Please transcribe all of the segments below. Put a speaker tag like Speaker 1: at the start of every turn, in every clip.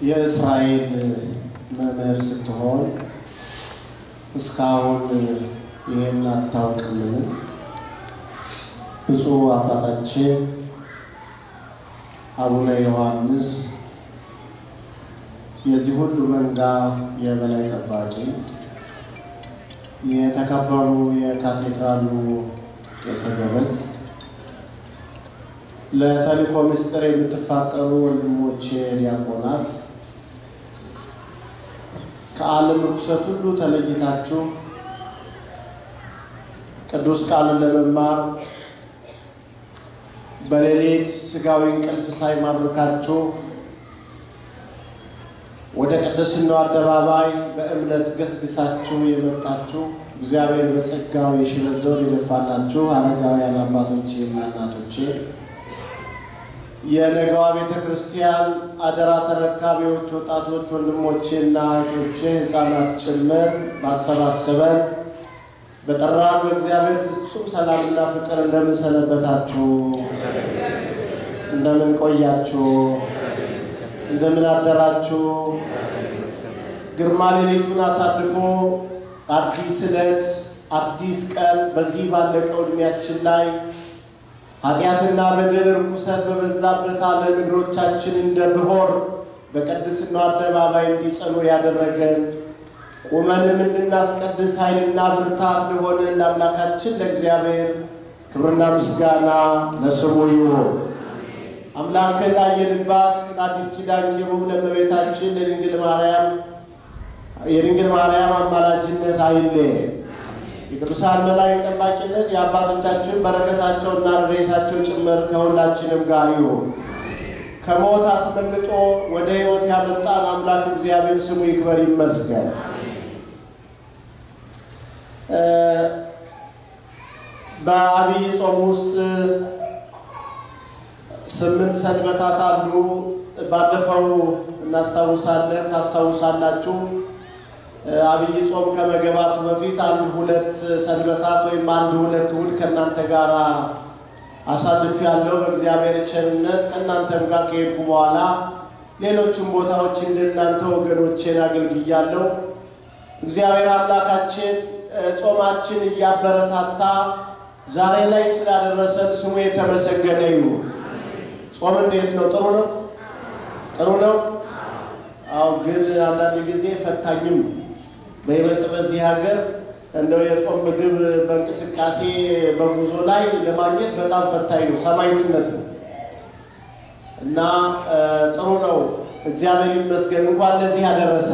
Speaker 1: የእስራኤል መምህር ስትሆን እስካሁን ይህን አታውቅምን? ብፁዕ አባታችን አቡነ ዮሐንስ የዚህ ሁሉ መንጋ የበላይ ጠባቂ፣ የተከበሩ የካቴድራሉ ቄሰ ገበዝ፣ ለተልእኮ ምስጢር የምትፋጠሩ ወንድሞቼ ዲያቆናት፣ ከዓለም ርኩሰት ሁሉ ተለይታችሁ ቅዱስ ቃልን ለመማር በሌሊት ስጋዊ እንቅልፍ ሳይማርካችሁ ወደ ቅድስናው አደባባይ በእምነት ገስግሳችሁ የመጣችሁ እግዚአብሔር በጸጋው የሽበት ዘውድ የደፋላችሁ አረጋውያን አባቶቼ እና እናቶቼ የነገዋ ቤተ ክርስቲያን አደራ ተረካቢዎች፣ ወጣቶች ወንድሞቼ እና እህቶቼ ሕፃናት ጭምር ባሰባሰበን በጠራን በእግዚአብሔር ፍጹም ሰላምና ፍቅር እንደምን ሰነበታችሁ? እንደምን ቆያችሁ? እንደምን አደራችሁ? ግርማ ሌሊቱን አሳልፎ አዲስ ዕለት አዲስ ቀን በዚህ ባለቀው ዕድሜያችን ላይ ኃጢአትና በደል ርኩሰት በበዛበት ዓለም እግሮቻችን እንደ ብሆር በቅድስናው አደባባይ እንዲጸኑ ያደረገን ቁመንም እንድናስቀድስ ኃይልና ብርታት ለሆነ ለአምላካችን ለእግዚአብሔር ክብርና ምስጋና ለስሙ ይሁን። አምላክን ላየንባት ለአዲስ ኪዳን ኪሩብ ለእመቤታችን ለድንግል ማርያም የድንግል ማርያም አማላጅነት አይለየን። የቅዱሳን መላእክት ጠባቂነት የአባቶቻችን በረከታቸውና ረድኤታቸው ጭምር ከሁላችንም ጋር ይሁን። ከሞት አስመልጦ ወደ ሕይወት ያመጣን አምላክ እግዚአብሔር ስሙ ይክበር ይመስገን። በአብይ ጾም ውስጥ ስምንት ሰንበታት አሉ። ባለፈው እናስታውሳለን፣ ታስታውሳላችሁ። አብይ ጾም ከመገባቱ በፊት አንድ ሁለት ሰንበታት ወይም አንድ ሁለት እሑድ ከእናንተ ጋር አሳልፍ ያለው በእግዚአብሔር ቸርነት ከእናንተም ጋር ከሄድኩ በኋላ ሌሎችም ቦታዎች እንደናንተ ወገኖቼን አገልግያለሁ። እግዚአብሔር አምላካችን ጾማችን እያበረታታ ዛሬ ላይ ስላደረሰን ስሙ የተመሰገነ ይሁን። ጾም እንዴት ነው? ጥሩ ነው? ጥሩ ነው። አዎ፣ ግን አንዳንድ ጊዜ ፈታኝም በይበልጥ በዚህ ሀገር እንደው የጾም ምግብ በእንቅስቃሴ በጉዞ ላይ ለማግኘት በጣም ፈታኝ ነው፣ ሰማዕትነት ነው እና ጥሩ ነው። እግዚአብሔር ይመስገን እንኳን ለዚህ ያደረሰ።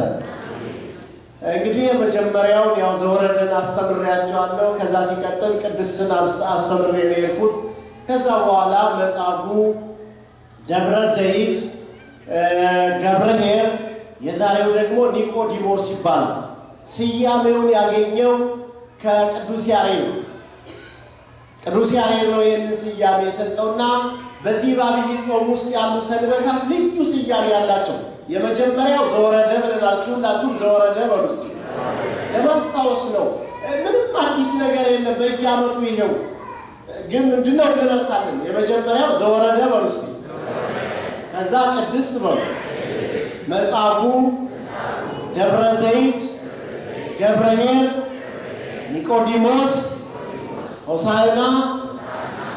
Speaker 1: እንግዲህ የመጀመሪያውን ያው ዘወረድን አስተምሬያቸዋለሁ። ከዛ ሲቀጥል ቅድስትን አስተምሬ ነው የሄድኩት። ከዛ በኋላ መጻጉዕ፣ ደብረ ዘይት፣ ገብረኄር፣ የዛሬው ደግሞ ኒቆዲሞስ ይባላል። ስያሜውን ያገኘው ከቅዱስ ያሬድ ነው። ቅዱስ ያሬድ ነው ይህንን ስያሜ የሰጠውና በዚህ በአብይ ጾም ውስጥ ያሉ ሰንበታት ልዩ ስያሜ ያላቸው የመጀመሪያው ዘወረደ ብለናል። ሁላችሁም ዘወረደ በሉ እስኪ ለማስታወስ ነው። ምንም አዲስ ነገር የለም። በየዓመቱ ይሄው ግን ምንድነው እንረሳለን። የመጀመሪያው ዘወረደ በሉ እስኪ ከዛ ቅድስት በሉ መጻጉዕ፣ ደብረ ዘይት፣ ገብረኄር፣ ኒቆዲሞስ፣ ሆሳዕና፣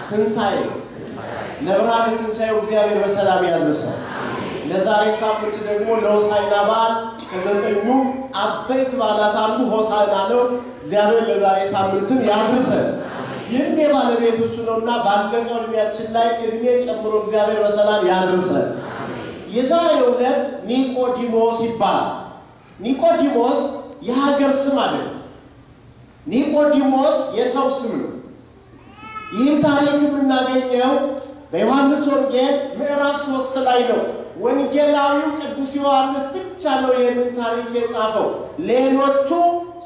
Speaker 1: ትንሣኤ ለብርሃነ ትንሣኤው እግዚአብሔር በሰላም ያድርሰን። ለዛሬ ሳምንት ደግሞ ለሆሳዕና በዓል ከዘጠኙ አበይት በዓላት አንዱ ሆሳዕና ነው። እግዚአብሔር ለዛሬ ሳምንትም ያድርሰን። የእድሜ ባለቤት እሱ ነውና ባለቀው እድሜያችን ላይ እድሜ ጨምሮ እግዚአብሔር በሰላም ያድርሰን። የዛሬው ዕለት ኒቆዲሞስ ይባላል። ኒቆዲሞስ የሀገር ስም አይደለም። ኒቆዲሞስ የሰው ስም ነው። ይህን ታሪክ የምናገኘው በዮሐንስ ወንጌል ምዕራፍ ሶስት ላይ ነው። ወንጌላዊው ቅዱስ ዮሐንስ ብቻ ነው ይህንን ታሪክ የጻፈው። ሌሎቹ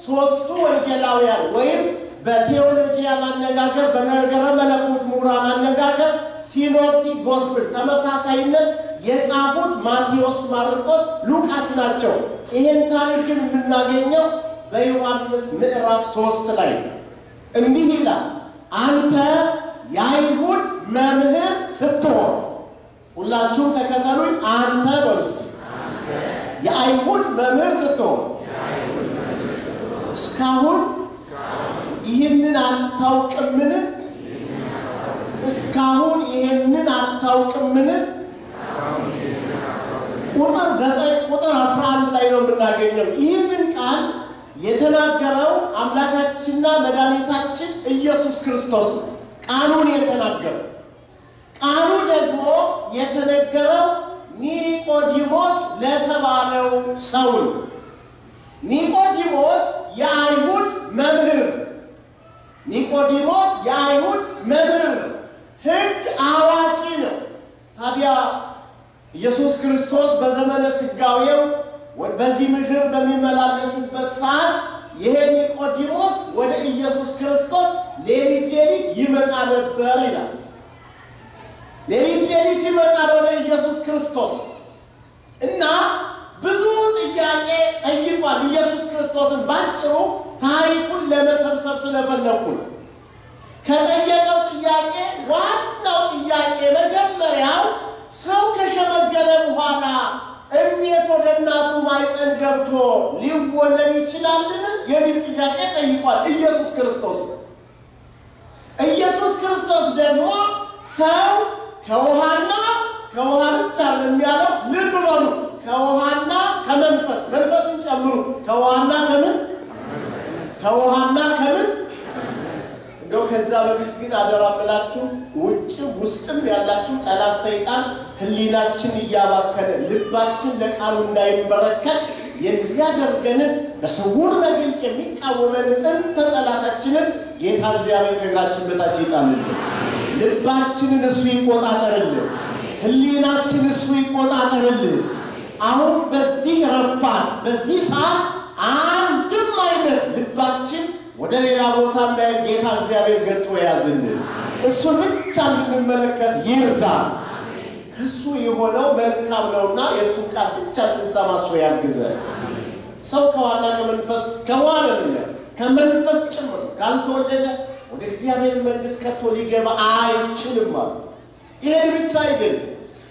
Speaker 1: ሶስቱ ወንጌላውያን ወይም በቴዎሎጂያን አነጋገር በነገረ መለኮት ምሁራን አነጋገር ሲኖፕቲክ ጎስፕል ተመሳሳይነት የጻፉት ማቴዎስ፣ ማርቆስ፣ ሉቃስ ናቸው። ይህን ታሪክ ግን የምናገኘው በዮሐንስ ምዕራፍ ሶስት ላይ እንዲህ ይላል አንተ የአይሁድ መምህር ስትሆን ሁላችሁም ተከተሉኝ። አንተ እስኪ የአይሁድ መምህር ስትሆን እስካሁን ይህንን አታውቅምን? እስካሁን ይህንን አታውቅምን? ቁጥር ዘጠኝ ቁጥር አስራ አንድ ላይ ነው የምናገኘው። ይህንን ቃል የተናገረው አምላካችንና መድኃኒታችን ኢየሱስ ክርስቶስ ነው። ቃሉን የተናገረው ቃሉ ደግሞ የተነገረው ኒቆዲሞስ ለተባለው ሰው ነው። ኒቆዲሞስ የአይሁድ መምህር ኒቆዲሞስ የአይሁድ መምህር ሕግ አዋቂ ነው። ታዲያ ኢየሱስ ክርስቶስ በዘመነ ስጋዌው በዚህ ምድር በሚመላለስበት ሰዓት ይሄ ኒቆዲሞስ ወደ ኢየሱስ ክርስቶስ ሌሊት ሌሊት ይመጣ ነበር ይላል። ሌሊት ሌሊት ይመጣል ወደ ኢየሱስ ክርስቶስ እና ብዙ ጥያቄ ጠይቋል። ኢየሱስ ክርስቶስን ባጭሩ ታሪኩን ለመሰብሰብ ስለፈለኩ ከጠየቀው ጥያቄ ዋናው ጥያቄ መጀመሪያው ሰው ከሸመገለ በኋላ እንዴት ወደ እናቱ ማኅፀን ገብቶ ሊወለድ ይችላልን? የሚል ጥያቄ ጠይቋል ኢየሱስ ክርስቶስ። ኢየሱስ ክርስቶስ ደግሞ ሰው ከውሃና ከውሃ ብቻ የሚያለው ልብ በሉ፣ ከውሃና ከመንፈስ መንፈስን ጨምሩ። ከውሃና ከምን ከውሃና ከምን እንደው ከዛ በፊት ግን አደራ ብላችሁ ውጭም ውስጥም ያላችሁ ጠላት ሰይጣን ሕሊናችን እያባከነ ልባችን ለቃሉ እንዳይበረከት የሚያደርገንን በስውር በግልጥ የሚቃወመንን ጥንተ ጠላታችንን ጌታ እግዚአብሔር ከእግራችን በታች ይጣልልን። ልባችንን እሱ ይቆጣጠርልን። ሕሊናችን እሱ ይቆጣጠርልን። አሁን በዚህ ረፋት በዚህ ሰዓት አንድም አይነት ልባችን ወደ ሌላ ቦታ እንዳይል ጌታ እግዚአብሔር ገጦ የያዝልን። እሱን ብቻ እንድንመለከት ይርዳ። ከእሱ የሆነው መልካም ነውና የእሱን ቃል ብቻ እንድንሰማ እሱ ያግዘ። ሰው ከዋና ከመንፈስ ከዋለንኛ ከመንፈስ ጭምር ካልተወለደ ወደ እግዚአብሔር መንግሥት ከቶ ሊገባ አይችልም አሉ። ይሄን ብቻ አይደለም።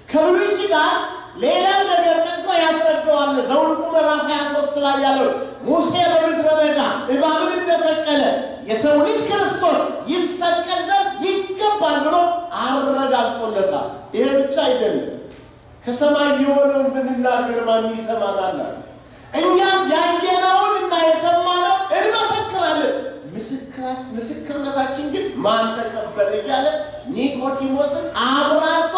Speaker 1: ከብሉይ ኪዳን ሌላም ነገር ጠቅሶ ያስረዳዋል። ዘኍልቍ ምዕራፍ 23 ላይ ያለው ሙሴ በምድረ በዳ እባብን እንደሰቀለ የሰው ልጅ ክርስቶስ ይሰቀል ዘንድ ይገባል ብሎ አረጋግጦለታል። ይሄ ብቻ አይደለም። ከሰማይ የሆነውን ብንናገር ማን ይሰማናል? እኛስ ያየነውን እና የሰማነውን እንመሰክራለን። ምስክርነታችን ግን ማን ተቀበለ እያለ ኒቆዲሞስን አብራርቶ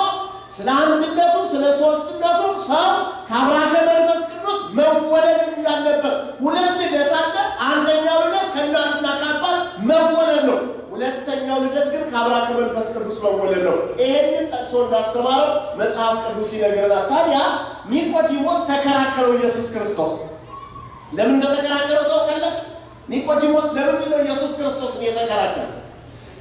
Speaker 1: ስለ አንድነቱ ስለ ሶስትነቱ ሰው ከአብራከ መንፈስ ቅዱስ መወለድ እንዳለበት ሁለት ልደት አለ። አንደኛው ልደት ከእናትና ከአባት መወለድ ነው። ሁለተኛው ልደት ግን ከአብራከ መንፈስ ቅዱስ መወለድ ነው። ይሄንን ጠቅሶ እንዳስተማረው መጽሐፍ ቅዱስ ይነግረናል። ታዲያ ኒቆዲሞስ ተከራከረው ኢየሱስ ክርስቶስ ለምን እንደተከራከረው ታውቃላችሁ? ኒቆዲሞስ ለምንድን ነው ኢየሱስ ክርስቶስን የተከራከረ?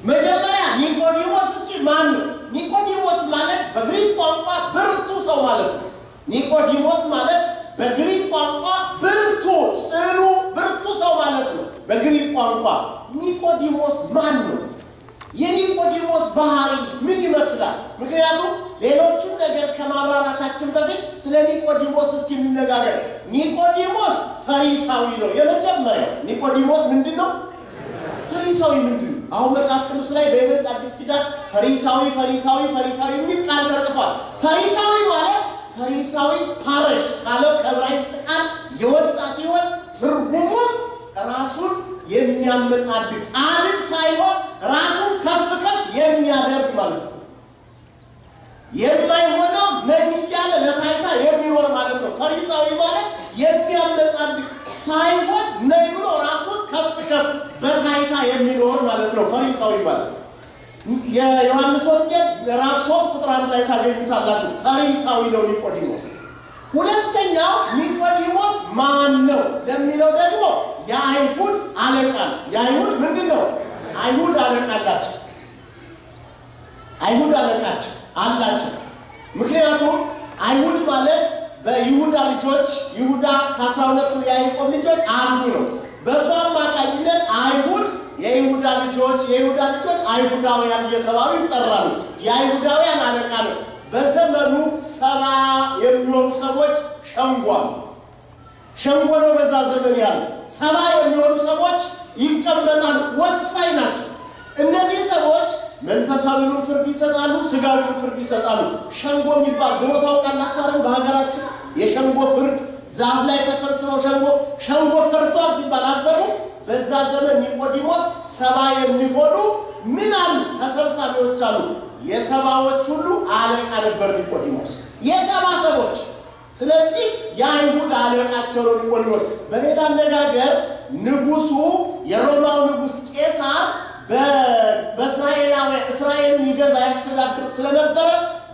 Speaker 1: መጀመሪያ ኒቆዲሞስ እስኪ ማን ነው? ኒቆዲሞስ ማለት በግሪክ ቋንቋ ብርቱ ሰው ማለት ነው። ኒቆዲሞስ ማለት በግሪክ ቋንቋ ብርቱ፣ ጽኑ፣ ብርቱ ሰው ማለት ነው። በግሪክ ቋንቋ ኒቆዲሞስ ማን ነው? የኒቆዲሞስ ባህሪ ምን ይመስላል? ምክንያቱም ሌሎቹን ነገር ከማብራራታችን በፊት ስለ ኒቆዲሞስ እስኪ እንነጋገር። ኒቆዲሞስ ፈሪሳዊ ነው። የመጀመሪያው ኒቆዲሞስ ምንድን ነው? ፈሪሳዊ ምንድን ነው? አሁን መጽሐፍ ቅዱስ ላይ በይበልጥ አዲስ ኪዳን ፈሪሳዊ ፈሪሳዊ ፈሪሳዊ የሚል ቃል ተጽፏል። ፈሪሳዊ ማለት ፈሪሳዊ ፓረሽ ካለው ከዕብራይስጥ ቃል የወጣ ሲሆን ትርጉሙም ራሱን የሚያመጻድቅ ጻድቅ ሳይሆን ራሱን ከፍ ከፍ የሚያደርግ ማለት ነው። የማይሆነው ነኝ እያለ ለታይታ የሚኖር ማለት ነው። ፈሪሳዊ ማለት የሚያመጻድቅ ሳይሆን ነኝ ብሎ ራሱን ከፍ ከፍ በታይታ የሚኖር ማለት ነው። ፈሪሳዊ ማለት ነው። የዮሐንስ ወንጌል ምዕራፍ ሶስት ቁጥር አንድ ላይ ታገኙታላችሁ። ፈሪሳዊ ነው ኒቆዲሞስ። ሁለተኛው ኒቆዲሞስ ማን ነው ለሚለው ደግሞ የአይሁድ አለቃ ነው። የአይሁድ ምንድን ነው? አይሁድ አለቃ አላቸው። አይሁድ አለቃቸው አላቸው። ምክንያቱም አይሁድ ማለት በይሁዳ ልጆች ይሁዳ ከአስራ ሁለቱ የያዕቆብ ልጆች አንዱ ነው። በእሱ አማካኝነት አይሁድ የይሁዳ ልጆች የይሁዳ ልጆች አይሁዳውያን እየተባሉ ይጠራሉ። የአይሁዳውያን አለቃ ነው። በዘመኑ ሰባ የሚሆኑ ሰዎች ሸንጓል። ሸንጎ ነው በዛ ዘመን ያለ ሰባ የሚሆኑ ሰዎች ይቀመጣሉ። ወሳኝ ናቸው። እነዚህ ሰዎች መንፈሳዊውን ፍርድ ይሰጣሉ፣ ስጋዊውን ፍርድ ይሰጣሉ። ሸንጎ የሚባል ድሮ ታውቃላችሁ አይደል? በሀገራችን የሸንጎ ፍርድ ዛፍ ላይ ተሰብስበው ሸንጎ ሸንጎ ፈርዷል ሲባል አሰቡ። በዛ ዘመን ኒቆዲሞስ ሰባ የሚሆኑ ምን አሉ ተሰብሳቢዎች አሉ። የሰባዎች ሁሉ አለቃ ነበር ኒቆዲሞስ የሰባ ሰዎች። ስለዚህ የአይሁድ አለቃቸው ነው ኒቆዲሞስ። በሌላ አነጋገር ንጉሱ የሮማው ንጉስ ቄሳር በእስራኤላዊ እስራኤልን ይገዛ ያስተዳድር ስለነበረ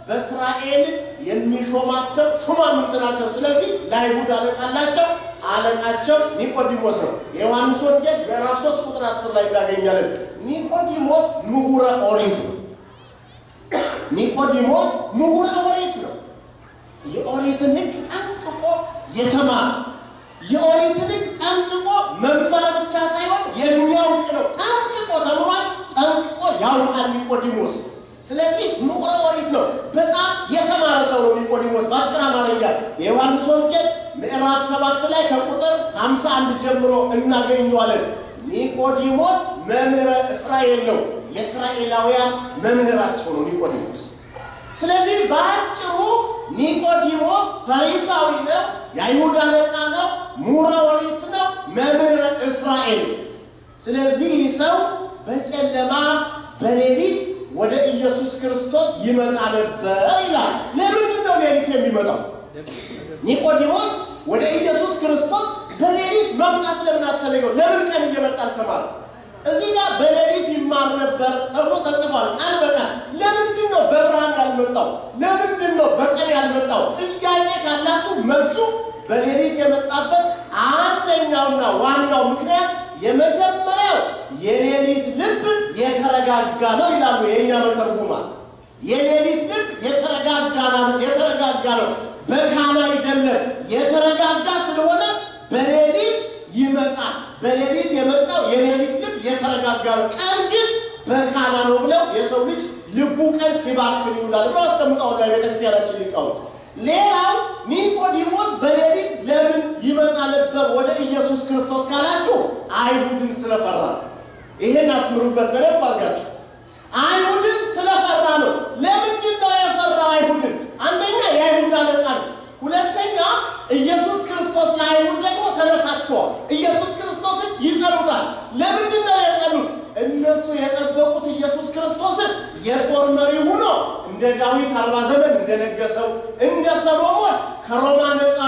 Speaker 1: በእስራኤል የሚሾማቸው ሹማምንት ናቸው። ስለዚህ ለአይሁድ አለቃ አላቸው። አለቃቸው ኒቆዲሞስ ነው። የዮሐንስ ወንጌል ምዕራፍ 3 ቁጥር 10 ላይ እናገኛለን። ኒቆዲሞስ ምሁረ ኦሪት ነው። ኒቆዲሞስ ምሁረ ኦሪት ነው። የኦሪትን ሕግ ጠንቅቆ የተማረ የኦሪትን ጠንቅቆ መማር ብቻ ሳይሆን የሚያውቅ ነው። ጠንቅቆ ተምሯል፣ ጠንቅቆ ያውቃል ኒቆዲሞስ። ስለዚህ ምሁረ ኦሪት ነው። በጣም የተማረ ሰው ነው ኒቆዲሞስ። በአጭር አማርኛ የዮሐንስ ወንጌል ምዕራፍ ሰባት ላይ ከቁጥር 51 ጀምሮ እናገኘዋለን። ኒቆዲሞስ መምህረ እስራኤል ነው። የእስራኤላውያን መምህራቸው ነው ኒቆዲሞስ። ስለዚህ በአጭሩ ኒቆዲሞስ ፈሪሳዊ ነው፣ የአይሁድ አለቃ ነው፣ ምሁረ ኦሪት ነው፣ መምህረ እስራኤል። ስለዚህ ይህ ሰው በጨለማ በሌሊት ወደ ኢየሱስ ክርስቶስ ይመጣ ነበር ይላል። ለምንድን ነው ሌሊት የሚመጣው? ኒቆዲሞስ ወደ ኢየሱስ ክርስቶስ በሌሊት መምጣት ለምን አስፈለገው? ለምን ቀን እየመጣ አልተማረ? እዚህ ጋር በሌሊት ይማር ነበር ተብሎ ተጽፏል ቃል በቃል። ለምንድን ነው በብርሃን ያልመጣው? ለምንድን ነው በቀን ያልመጣው? ጥያቄ ካላችሁ መልሱ በሌሊት የመጣበት አንደኛውና ዋናው ምክንያት የመጀመሪያው የሌሊት ልብ የተረጋጋ ነው ይላሉ የእኛ መተርጉማ። የሌሊት ልብ የተረጋጋ የተረጋጋ ነው፣ በካና አይደለም። የተረጋጋ ስለሆነ በሌሊት ይመጣል። በሌሊት የመጣው የሌሊት ልብ የተረጋጋ ነው። ቀን ግን በካና ነው ብለው የሰው ልጅ ልቡ ቀን ሲባክን ይውላል ብለው አስቀምጠው ላይ ቤተክርስቲያናችን ሊቃውንት። ሌላው ኒቆዲሞስ በሌሊት ለምን ይመጣ ነበር ወደ ኢየሱስ ክርስቶስ ካላችሁ አይሁድን ስለፈራ ይሄን አስምሩበት በደንብ አድርጋችሁ። አይሁድን ስለፈራ ነው። ለምንድን ነው የፈራው አይሁድን? አንደኛ የአይሁድ አለቃ ነው። ሁለተኛ ኢየሱስ ክርስቶስ ለአይሁድ ደግሞ ተነሳስተዋል። ኢየሱስ ክርስቶስን ይጠሉታል። ለምንድን ነው የጠሉት? እነሱ የጠበቁት ኢየሱስ ክርስቶስን የጦር መሪ ሆኖ እንደ ዳዊት አርባ ዘመን እንደነገሰው እንደ ሰሎሞን ከሮማ ነፃ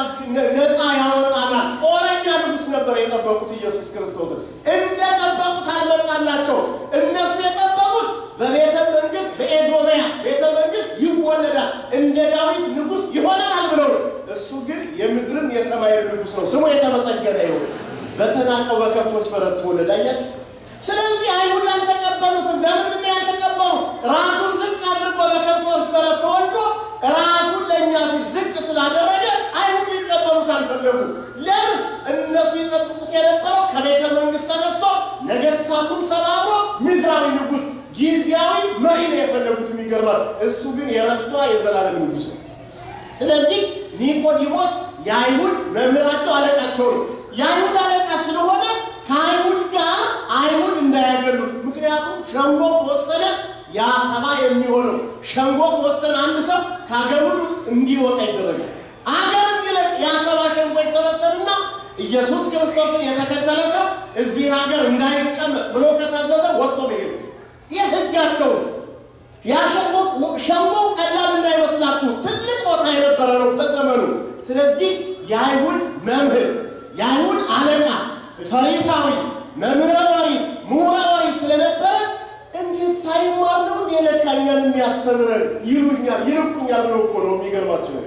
Speaker 1: ያወጣናል ጦረኛ ንጉሥ ነበር የጠበቁት ኢየሱስ ክርስቶስን። እንደጠበቁት አልመጣላቸው። እነሱ የጠበቁት በቤተ መንግስት በኤዶምያስ ቤተ መንግስት ይወለዳል እንደ ዳዊት ንጉሥ ይሆነናል ብለው እሱ ግን የምድርም የሰማይም ንጉሥ ነው። ስሙ የተመሰገነ ይሁን። በተናቀው በከብቶች በረት ተወለደ። አያችሁ። ስለዚህ አይሁድ አልተቀበሉትም። ለምንድን ነው ያልተቀበሉ? ራሱን ዝቅ አድርጎ በከብቶች በረት ተወልዶ ራሱን ለእኛ ሲል ዝቅ ስላደረገ አይሁድ ሊቀበሉት አልፈለጉም። ለምን? እነሱ ይጠብቁት የነበረው ከቤተ መንግስት ተነስቶ ነገስታቱን ሰባብሮ ምድራዊ ንጉሥ ጊዜያዊ መሪ ነው የፈለጉት። የሚገርማል። እሱ ግን የረፍቷ የዘላለም ንጉሥ ስለዚህ ኒቆዲሞስ የአይሁድ መምህራቸው አለቃቸው ነው። የአይሁድ አለቃ ስለሆነ ከአይሁድ ጋር አይሁድ እንዳያገሉት። ምክንያቱም ሸንጎ ከወሰነ ያ ሰባ የሚሆነው ሸንጎ ከወሰነ አንድ ሰው ከሀገር ሁሉ እንዲወጣ ይደረጋል። አገር እንዲለቅ ያ ሰባ ሸንጎ ይሰበሰብና ኢየሱስ ክርስቶስን የተከተለ ሰው እዚህ ሀገር እንዳይቀመጥ ብሎ ከታዘዘ ወጥቶ መሄድ ይህ ህጋቸው ሸንጎ ቀላል እንዳይመስላችሁ ትልቅ ቦታ የነበረ ነው በዘመኑ። ስለዚህ የአይሁድ መምህር የአይሁድ አለቃ ፈሪሳዊ መምህረ ኦሪት ስለነበረ እንዴት ሳይማር ነው እንዴ ለካ የሚያስተምረን ይሉኛል ይልቁኛል ብሎ እኮ ነው የሚገርማቸው።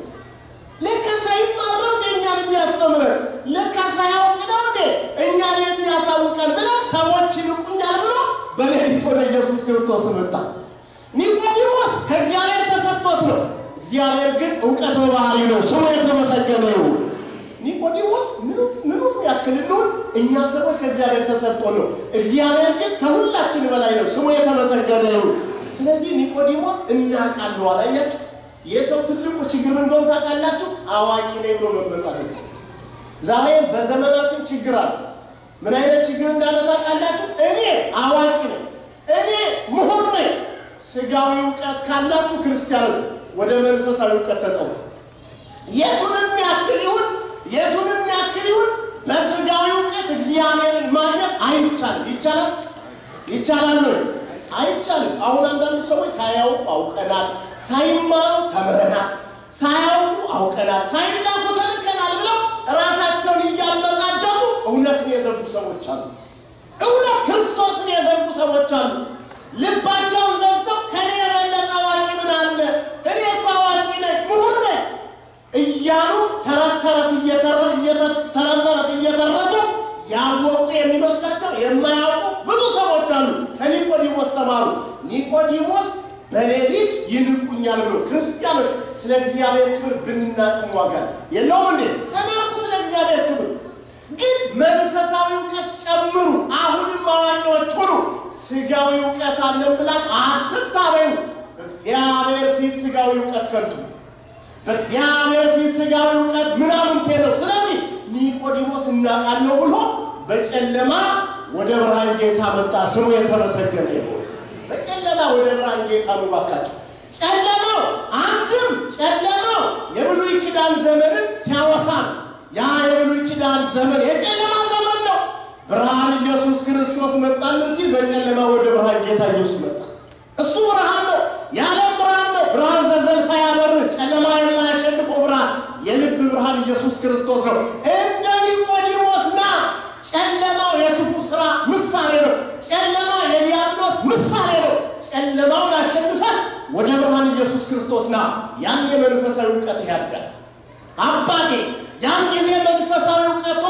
Speaker 1: ለካ ሳይማር ነው እንዴ እኛን የሚያስተምረን ለካ ሳያውቅ ነው እንዴ እኛን የሚያሳውቀን ብለው ሰዎች ይልቁኛል ብሎ በሌሊት ወደ ኢየሱስ ክርስቶስ መጣ። ኒቆዲሞስ ከእግዚአብሔር ተሰጥቶት ነው። እግዚአብሔር ግን እውቀት በባህሪ ነው። ስሙ የተመሰገነ ይሁን። ኒቆዲሞስ ምኑም ያክል እንሁን እኛ ሰዎች ከእግዚአብሔር ተሰጥቶን ነው። እግዚአብሔር ግን ከሁላችን በላይ ነው። ስሙ የተመሰገነ ይሁን። ስለዚህ ኒቆዲሞስ እናውቃለሁ አላያችሁ። የሰው ትልቁ ችግር ምን ታውቃላችሁ? አዋቂ ነኝ ብሎ መመጻደቅ። ዛሬም በዘመናችን ችግር አለ። ምን አይነት ችግር እንዳለ ታውቃላችሁ? እኔ አዋቂ ነኝ፣ እኔ ምሁር ነኝ። ስጋዊ እውቀት ካላችሁ ክርስቲያኖች ወደ መንፈሳዊ እውቀት ተጠሙ። የቱንም ያክል ይሁን የቱንም ያክል ይሁን በስጋዊ እውቀት እግዚአብሔርን ማግኘት አይቻልም። ይቻላል? ይቻላል ወይ? አይቻልም። አሁን አንዳንድ ሰዎች ሳያውቁ አውቀናል፣ ሳይማሩ ተምረናል፣ ሳያውቁ አውቀናል፣ ሳይላኩ ተልከናል ብለው ራሳቸውን እያመጻደቁ እውነትን የዘጉ ሰዎች አሉ። እውነት ክርስቶስን የዘጉ ሰዎች አሉ። ልባቸውን ዘግተው ከኔ የበለጠ አዋቂ ምን አለ? እኔ እኮ አዋቂ ነኝ፣ ምሁር ነኝ እያሉ ተረት ተረት ተረት እየተረቱ ያወቁ የሚመስላቸው የማያውቁ ብዙ ሰዎች አሉ። ከኒቆዲሞስ ተማሩ። ኒቆዲሞስ በሌሊት ይንቁኛል ብሎ ክርስቲያኖች ስለ እግዚአብሔር ክብር ብንናቅም ዋጋ የለውም እንዴ? ተናቁ ስለ እግዚአብሔር ክብር። ግን መንፈሳዊ እውቀት ጨምሩ። አሁንም አዋቂዎች ሁኑ። ስጋዊ እውቀት አለን ብላችሁ አትታበዩ። እግዚአብሔር ፊት ስጋዊ እውቀት ከንቱ በእግዚአብሔር ፊት ስጋዊ እውቀት ምናምንቴ ነው። ስለዚህ ኒቆዲሞስ እናቃለው ብሎ በጨለማ ወደ ብርሃን ጌታ መጣ። ስሙ የተመሰገነ ይሁን። በጨለማ ወደ ብርሃን ጌታ ነው። ባካቸው ጨለማው አንድም ጨለማው የብሉይ ኪዳን ዘመንን ሲያወሳ ነው። ያ የብሉይ ኪዳን ዘመን የጨለማ ዘመን ነው። ብርሃን ኢየሱስ ክርስቶስ መጣልን ሲል በጨለማ ወደ ብርሃን ጌታ ኢየሱስ መጣ። እሱ ብርሃን ነው። የዓለም ብርሃን ነው። ብርሃን ዘዘልፋ ያበር ጨለማ የማያሸንፈው ብርሃን የልብ ብርሃን ኢየሱስ ክርስቶስ ነው። እንደ ኒቆዲሞስ ና። ጨለማው የክፉ ስራ ምሳሌ ነው። ጨለማ የዲያብሎስ ምሳሌ ነው። ጨለማውን አሸንፈን ወደ ብርሃን ኢየሱስ ክርስቶስ ና። ያን የመንፈሳዊ እውቀት ያድጋል። አባቴ ያን ጊዜ መንፈሳዊ እውቀቶ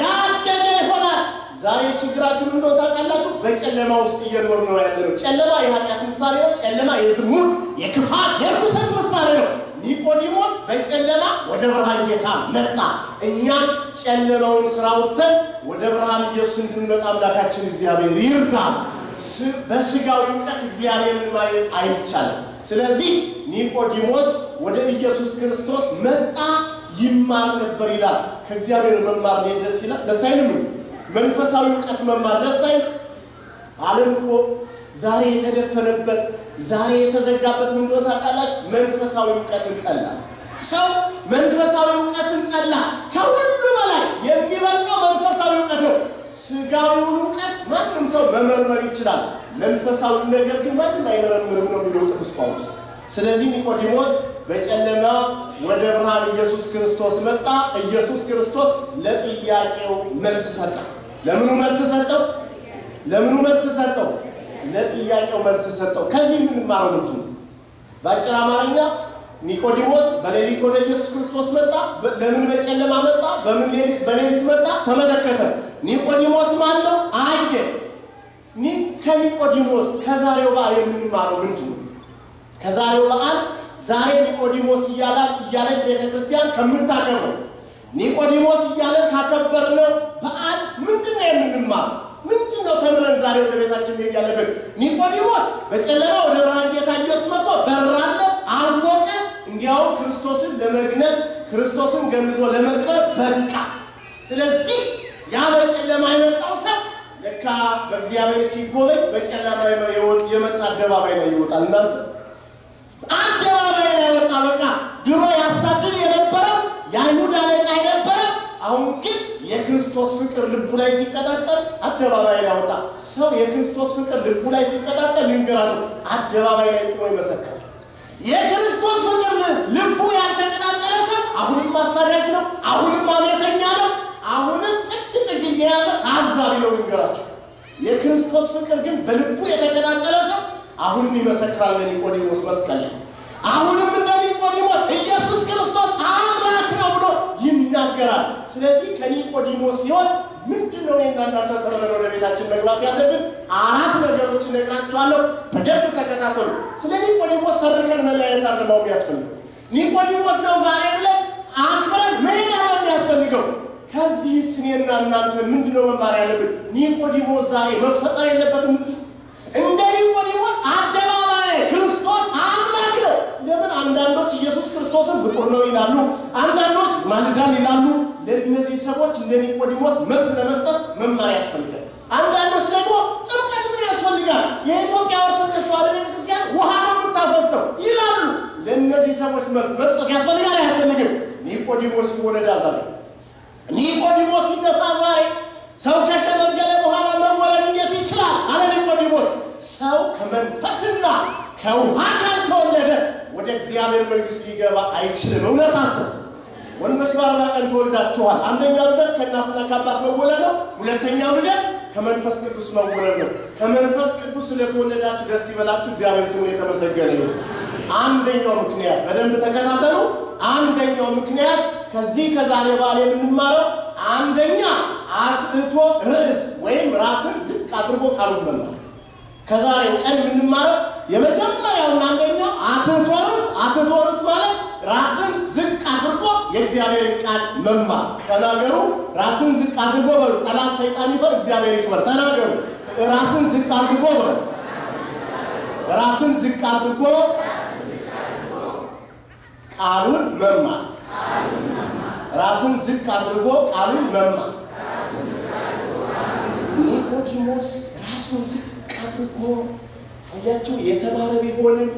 Speaker 1: ያደገ ይሆናል። ዛሬ ችግራችን እንደው ታውቃላችሁ፣ በጨለማ ውስጥ እየኖር ነው ያለ ነው። ጨለማ የኃጢአት ምሳሌ ነው። ጨለማ የዝሙት፣ የክፋት፣ የርኩሰት ምሳሌ ነው። ኒቆዲሞስ በጨለማ ወደ ብርሃን ጌታ መጣ። እኛም ጨለማውን ስራ አውጥተን ወደ ብርሃን ኢየሱስ እንድንመጣ አምላካችን እግዚአብሔር ይርዳል። በስጋዊ እውቀት እግዚአብሔርን ማየት አይቻልም። ስለዚህ ኒቆዲሞስ ወደ ኢየሱስ ክርስቶስ መጣ፣ ይማር ነበር ይላል። ከእግዚአብሔር መማር ደስ ይላል! ደስ አይልም? መንፈሳዊ እውቀት መማር ደስ አይልም? ዓለም እኮ ዛሬ የተደፈነበት ዛሬ የተዘጋበት ምን እንደሆነ ታውቃላችሁ? መንፈሳዊ እውቀትን ጠላ። ሰው መንፈሳዊ እውቀትን ጠላ። ከሁሉ በላይ የሚበልጠው መንፈሳዊ እውቀት ነው። ስጋዊውን እውቀት ማንም ሰው መመርመር ይችላል። መንፈሳዊውን ነገር ግን ማንም አይመረምርም ነው የሚለው ቅዱስ ጳውሎስ። ስለዚህ ኒቆዲሞስ በጨለማ ወደ ብርሃን ኢየሱስ ክርስቶስ መጣ። ኢየሱስ ክርስቶስ ለጥያቄው መልስ ሰጠው። ለምኑ መልስ ሰጠው? ለምኑ መልስ ሰጠው? ለጥያቄው መልስ ሰጠው። ከዚህ የምንማረው ምንድን ነው? በአጭር አማርኛ ኒቆዲሞስ በሌሊት ወደ ኢየሱስ ክርስቶስ መጣ። ለምን በጨለማ መጣ? በምን በሌሊት መጣ? ተመለከተ። ኒቆዲሞስ ማን ነው? አየ። ከኒቆዲሞስ ከዛሬው በዓል የምንማረው ምንድን ነው? ከዛሬው በዓል ዛሬ ኒቆዲሞስ እያለች ቤተ ክርስቲያን ከምታከብረው ኒቆዲሞስ እያለን ካከበርነው በዓል ምንድን ነው የምንማረው? ምንድን ነው ተምረን ዛሬ ወደ ቤታችን መሄድ ያለብን? ኒቆዲሞስ በጨለማ ወደ ብርሃን ጌታ ኢየሱስ መጥቶ በራለት፣ አወቀ። እንዲያውም ክርስቶስን ለመግነዝ ክርስቶስን ገንዞ ለመቅበር በቃ። ስለዚህ ያ በጨለማ የመጣው ሰው ለካ በእግዚአብሔር ሲጎበኝ በጨለማ የመጣ አደባባይ ላይ ይወጣል። እናንተ አደባባይ ላይ ወጣ። በቃ ድሮ ያሳድድ የነበረው የአይሁድ አለቃ የነበረ አሁን ግን የክርስቶስ ፍቅር ልቡ ላይ ሲቀጣጠል አደባባይ ላይ ወጣ። ሰው የክርስቶስ ፍቅር ልቡ ላይ ሲቀጣጠል ልንገራቸው፣ አደባባይ ላይ ቆሞ ይመሰክራል። የክርስቶስ ፍቅር ልቡ ያልተቀጣጠለ ሰው አሁንም አሳዳጅ ነው፣ አሁንም አሜተኛ ነው፣ አሁንም ጥግ ጥግ እየያዘ ታዛቢ ነው። ልንገራቸው፣ የክርስቶስ ፍቅር ግን በልቡ የተቀጣጠለ ሰው አሁንም ይመሰክራል። ለኒቆዲሞስ መስቀል ላይ አሁንም እንደ ኒቆዲሞስ ኢየሱስ ክርስቶስ አምላክ ነው ብሎ ይናገራል። ስለዚህ ከኒቆዲሞስ ሕይወት ምንድን ነው እኔና እናንተ ወደ ቤታችን መግባት ያለብን? አራት ነገሮች እነግራችኋለሁ። በደንብ ተከታተሉ። ስለ ኒቆዲሞስ ተርከን መለያየት አለማው የሚያስፈልገው ኒቆዲሞስ ነው ዛሬ ብለን አክብረን መሄድ አለ የሚያስፈልገው። ከዚህስ እኔና እናንተ ምንድን ነው መማር ያለብን? ኒቆዲሞስ ዛሬ መፈጠር የለበትም እዚህ እንደ ኒቆዲሞስ አደባባይ ክርስቶስ አምላክ ነው። ለምን አንዳንዶች ኢየሱስ ክርስቶስን ፍጡር ነው ይላሉ፣ አንዳንዶች ማልዳን ይላሉ። ለእነዚህ ሰዎች እንደ ኒቆዲሞስ መልስ ለመስጠት መማር ያስፈልጋል። አንዳንዶች ደግሞ ጥምቀት ምን ያስፈልጋል? የኢትዮጵያ ኦርቶዶክስ ተዋሕዶ ቤተክርስቲያን ውሃ ነው የምታፈሰው ይላሉ። ለእነዚህ ሰዎች መልስ መስጠት ያስፈልጋል አያስፈልግም? ኒቆዲሞስ ይወለዳ ዛሬ ኒቆዲሞስ ይነሳ ዛሬ። ሰው ከሸመገለ በኋላ መወለድ እንዴት ይችላል? አለ ኒቆዲሞስ። ሰው ከመንፈስና ከውሃ ካልተወለደ ወደ እግዚአብሔር መንግሥት ሊገባ አይችልም። እውነት አስብ። ወንዶች በአርባ ቀን ተወልዳችኋል። አንደኛው ልደት ከእናትና ከአባት መወለድ ነው። ሁለተኛው ልደት ከመንፈስ ቅዱስ መወለድ ነው። ከመንፈስ ቅዱስ ስለተወለዳችሁ ደስ ይበላችሁ። እግዚአብሔር ስሙ የተመሰገነ ይሁን። አንደኛው ምክንያት በደንብ ተከታተሉ። አንደኛው ምክንያት ከዚህ ከዛሬ በዓል የምንማረው አንደኛ አትዕቶ ርዕስ ወይም ራስን ዝቅ አድርጎ ቃሉን መማር። ከዛሬው ቀን የምንማረው የመጀመሪያውና አንደኛው አትዕቶ ርዕስ ማለት ራስን ዝቅ አድርጎ የእግዚአብሔርን ቃል መማር። ተናገሩ። ራስን ዝቅ አድርጎ በሉ። ጠላት ሰይጣን ይፈር፣ እግዚአብሔር ይክበር። ተናገሩ። ራስን ዝቅ አድርጎ በሉ። ራስን ዝቅ አድርጎ ቃሉን መማር። ራስን ዝቅ አድርጎ ቃሉን መማር። ኒቆዲሞስ ራሱን ዝቅ አድርጎ አያቸው የተማረ ቢሆንም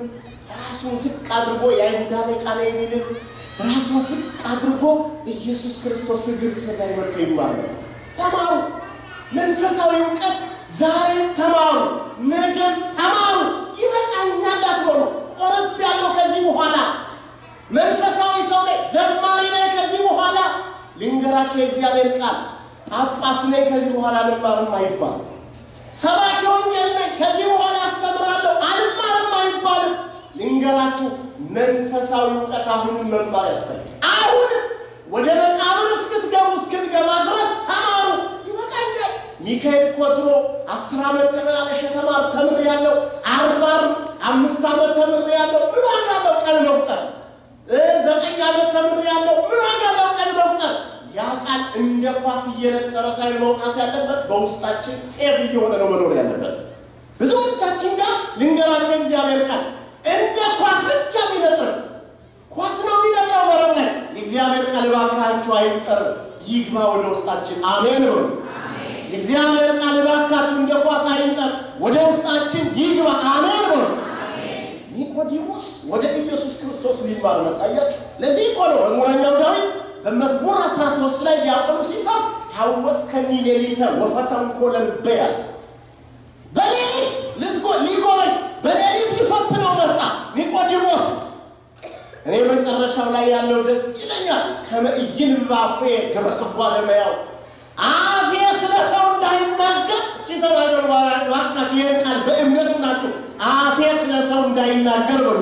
Speaker 1: ራሱን ዝቅ አድርጎ የአይሁድ አለቃ ነኝ የሚልም ራሱን ዝቅ አድርጎ ኢየሱስ ክርስቶስ እግር ስር ላይ ወድቆ ይማር ተማሩ። መንፈሳዊ እውቀት ዛሬም ተማሩ፣ ነገም ተማሩ። ይበቃኛል አትበሉ። ቆረብ ያለው ከዚህ በኋላ መንፈሳዊ ሰው ላይ ዘማሪ ላይ ከዚህ በኋላ ልንገራቸው የእግዚአብሔር ቃል ጳጳስ ነኝ ከዚህ በኋላ አልማርም አይባልም። ሰባኪ ወንጌል ነኝ ከዚህ በኋላ አስተምራለሁ አልማርም አይባልም። ልንገራችሁ መንፈሳዊ እውቀት አሁንም መማር ያስፈልጋል። አሁንም ወደ መቃብር እስክትገቡ እስክትገባ ድረስ ተማሩ። ይበቃኛል። ሚካኤል እኮ ድሮ አስር ዓመት ተመላለሸ ተማር ተምር ያለው አርባ አምስት ዓመት ተምር ያለው ምን ዋጋ አለው ቀን መቁጠር ዘጠኝ ዓመት ተምር ያለው ምን ዋጋ አለው ቀን መቁጠር ያ ቃል እንደ ኳስ እየነጠረ ሳይል መውጣት ያለበት በውስጣችን save እየሆነ ነው መኖር ያለበት። ብዙዎቻችን ጋር ልንገራቸው እግዚአብሔር ቃል እንደ ኳስ ብቻ የሚነጥር ኳስ ነው የሚነጥረው መረብ ላይ የእግዚአብሔር ቃል እባካችሁ አይንጠር፣ ይግባ ወደ ውስጣችን። አሜን ነው የእግዚአብሔር ቃል እባካችሁ እንደ ኳስ አይንጠር፣ ወደ ውስጣችን ይግባ። አሜን ነው ኒቆዲሞስ ወደ ኢየሱስ ክርስቶስ ሊማር መጣያችሁ። ለዚህ እኮ ነው መዝሙረኛው ዳዊት በመዝሙር 13 ላይ ዲያቆኑ ሲሰብ ሐወስከኒ ሌሊተ ወፈተንኮ ለልበያ በሌሊት ልትጎ ሊጎበኝ በሌሊት ሊፈትነው መጣ ኒቆዲሞስ። እኔ መጨረሻው ላይ ያለው ደስ ይለኛል። ከመእይን ባፌ ግብረ ለመያው አፌ ስለ ሰው እንዳይናገር እስኪ ተናገሩ ባካችሁ። ይህን ቃል በእምነቱ ናችሁ። አፌ ስለ ሰው እንዳይናገር በሉ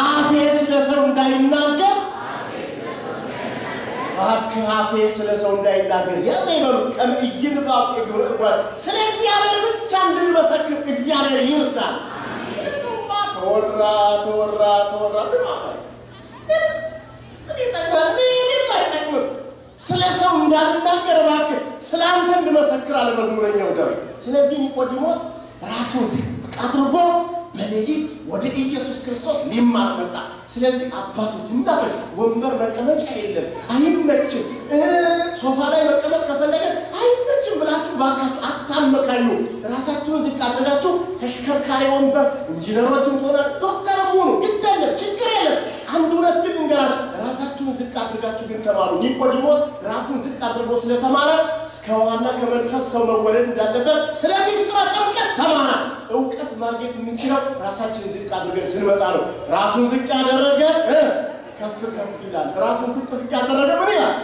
Speaker 1: አፌ ስለ ሰው እንዳይናገር እባክህ አፌ ስለ ሰው እንዳይናገር ያዘ ይበሉት። ከምእይን ባፌ ግብረ እጓል ስለ እግዚአብሔር ብቻ እንድንመሰክር እግዚአብሔር ይርዳል። ስለ ሰውማ ተወራ ተወራ ተወራ ምን ስለ ሰው እንዳልናገር እባክህ ስለ አንተ እንድመሰክር አለ መዝሙረኛው ዳዊት። ስለዚህ ኒቆዲሞስ ራሱን ዝቅ አድርጎ በሌሊት ወደ ኢየሱስ ክርስቶስ ሊማር መጣ። ስለዚህ አባቶች፣ እናቶች ወንበር መቀመጫ የለም አይመችም፣ ሶፋ ላይ መቀመጥ ከፈለገ አይመችም ብላችሁ ባካችሁ አታመካኙ። ራሳችሁን ዝቅ አድርጋችሁ ተሽከርካሪ ወንበር ኢንጂነሮችም ትሆናል ዶክተርም ሆኑ ግድ የለም ችግር የለም። አንድ እውነት ግን ልንገራችሁ፣ ራሳችሁን ዝቅ አድርጋችሁ ግን ተማሩ። ኒቆዲሞስ ራሱን ዝቅ አድርጎ ስለተማረ እስከ ውሃና ከመንፈስ ሰው መወለድ እንዳለበት ስለ ሚስጥረ ጥምቀት ተማረ። እውቀት ማግኘት የምንችለው ራሳችንን ዝቅ አድርገን ስንመጣ ነው። ራሱን ዝቅ ያደረገ ከፍ ከፍ ይላል። ራሱን ዝቅ ዝቅ ያደረገ ምን ይላል?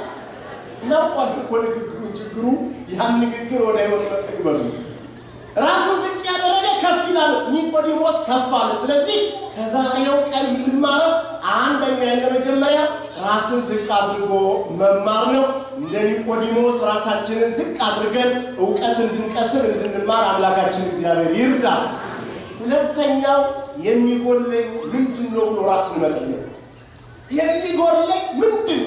Speaker 1: እናውቋል እኮ ንግግሩን። ችግሩ ያን ንግግር ወደ ህይወት መጠግበር ነው። ራሱን ዝቅ ያደረገ ከፍ ይላል። ኒቆዲሞስ ከፍ አለ። ስለዚህ ከዛሬው ቀን የምንማረው አንደኛ እንደ መጀመሪያ ራስን ዝቅ አድርጎ መማር ነው። እንደ ኒቆዲሞስ ራሳችንን ዝቅ አድርገን እውቀት እንድንቀስም እንድንማር አምላካችን እግዚአብሔር ይርዳል። ሁለተኛው የሚጎለኝ ምንድን ነው ብሎ ራስን መጠየቅ። የሚጎለኝ ምንድን?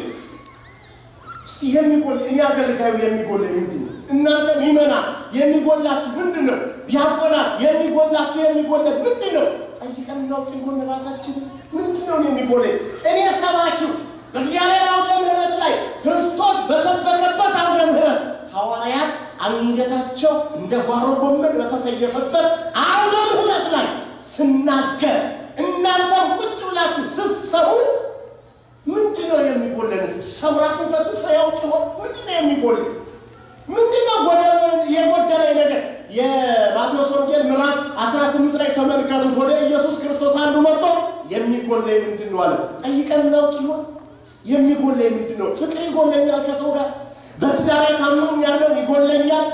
Speaker 1: እስቲ የሚጎለኝ እኔ አገልጋዩ የሚጎለኝ ምንድን ነው? እናንተ ሚመና የሚጎላችሁ ምንድን ነው? ዲያቆናት የሚጎላችሁ የሚጎለን ምንድን ነው? ጠይቀን እናውቅ ይሆን ራሳችን? ምንድን ነው የሚጎለኝ? እኔ ሰባኪው በእግዚአብሔር አውደ ምሕረት ላይ ክርስቶስ በሰበከበት አውደ ምሕረት ሐዋርያት አንገታቸው እንደ ጓሮ ጎመን በተሰየፈበት አውደ ምሕረት ላይ ስናገር እናንተም ቁጭ ብላችሁ ስትሰሙ ምንድን ነው የሚጎለን? እስኪ ሰው ራሱን ፈትሾ ያውቅ ይሆን? ምንድን ነው የሚጎለን? ምንድን ነው የጎደለኝ ነገር? የማቴዎስ ወንጌል ምዕራፍ 18 ላይ ተመልከቱት። ወደ ኢየሱስ ክርስቶስ አንዱ መጥቶ የሚጎለኝ ምንድን ነው አለ። ጠይቀን እናውቅ ይሆን? የሚጎለኝ ምንድን ነው? ፍቅር ይጎለኛል ከሰው ጋር በትዳሬ ታምኛለሁ፣ ይጎለኛል።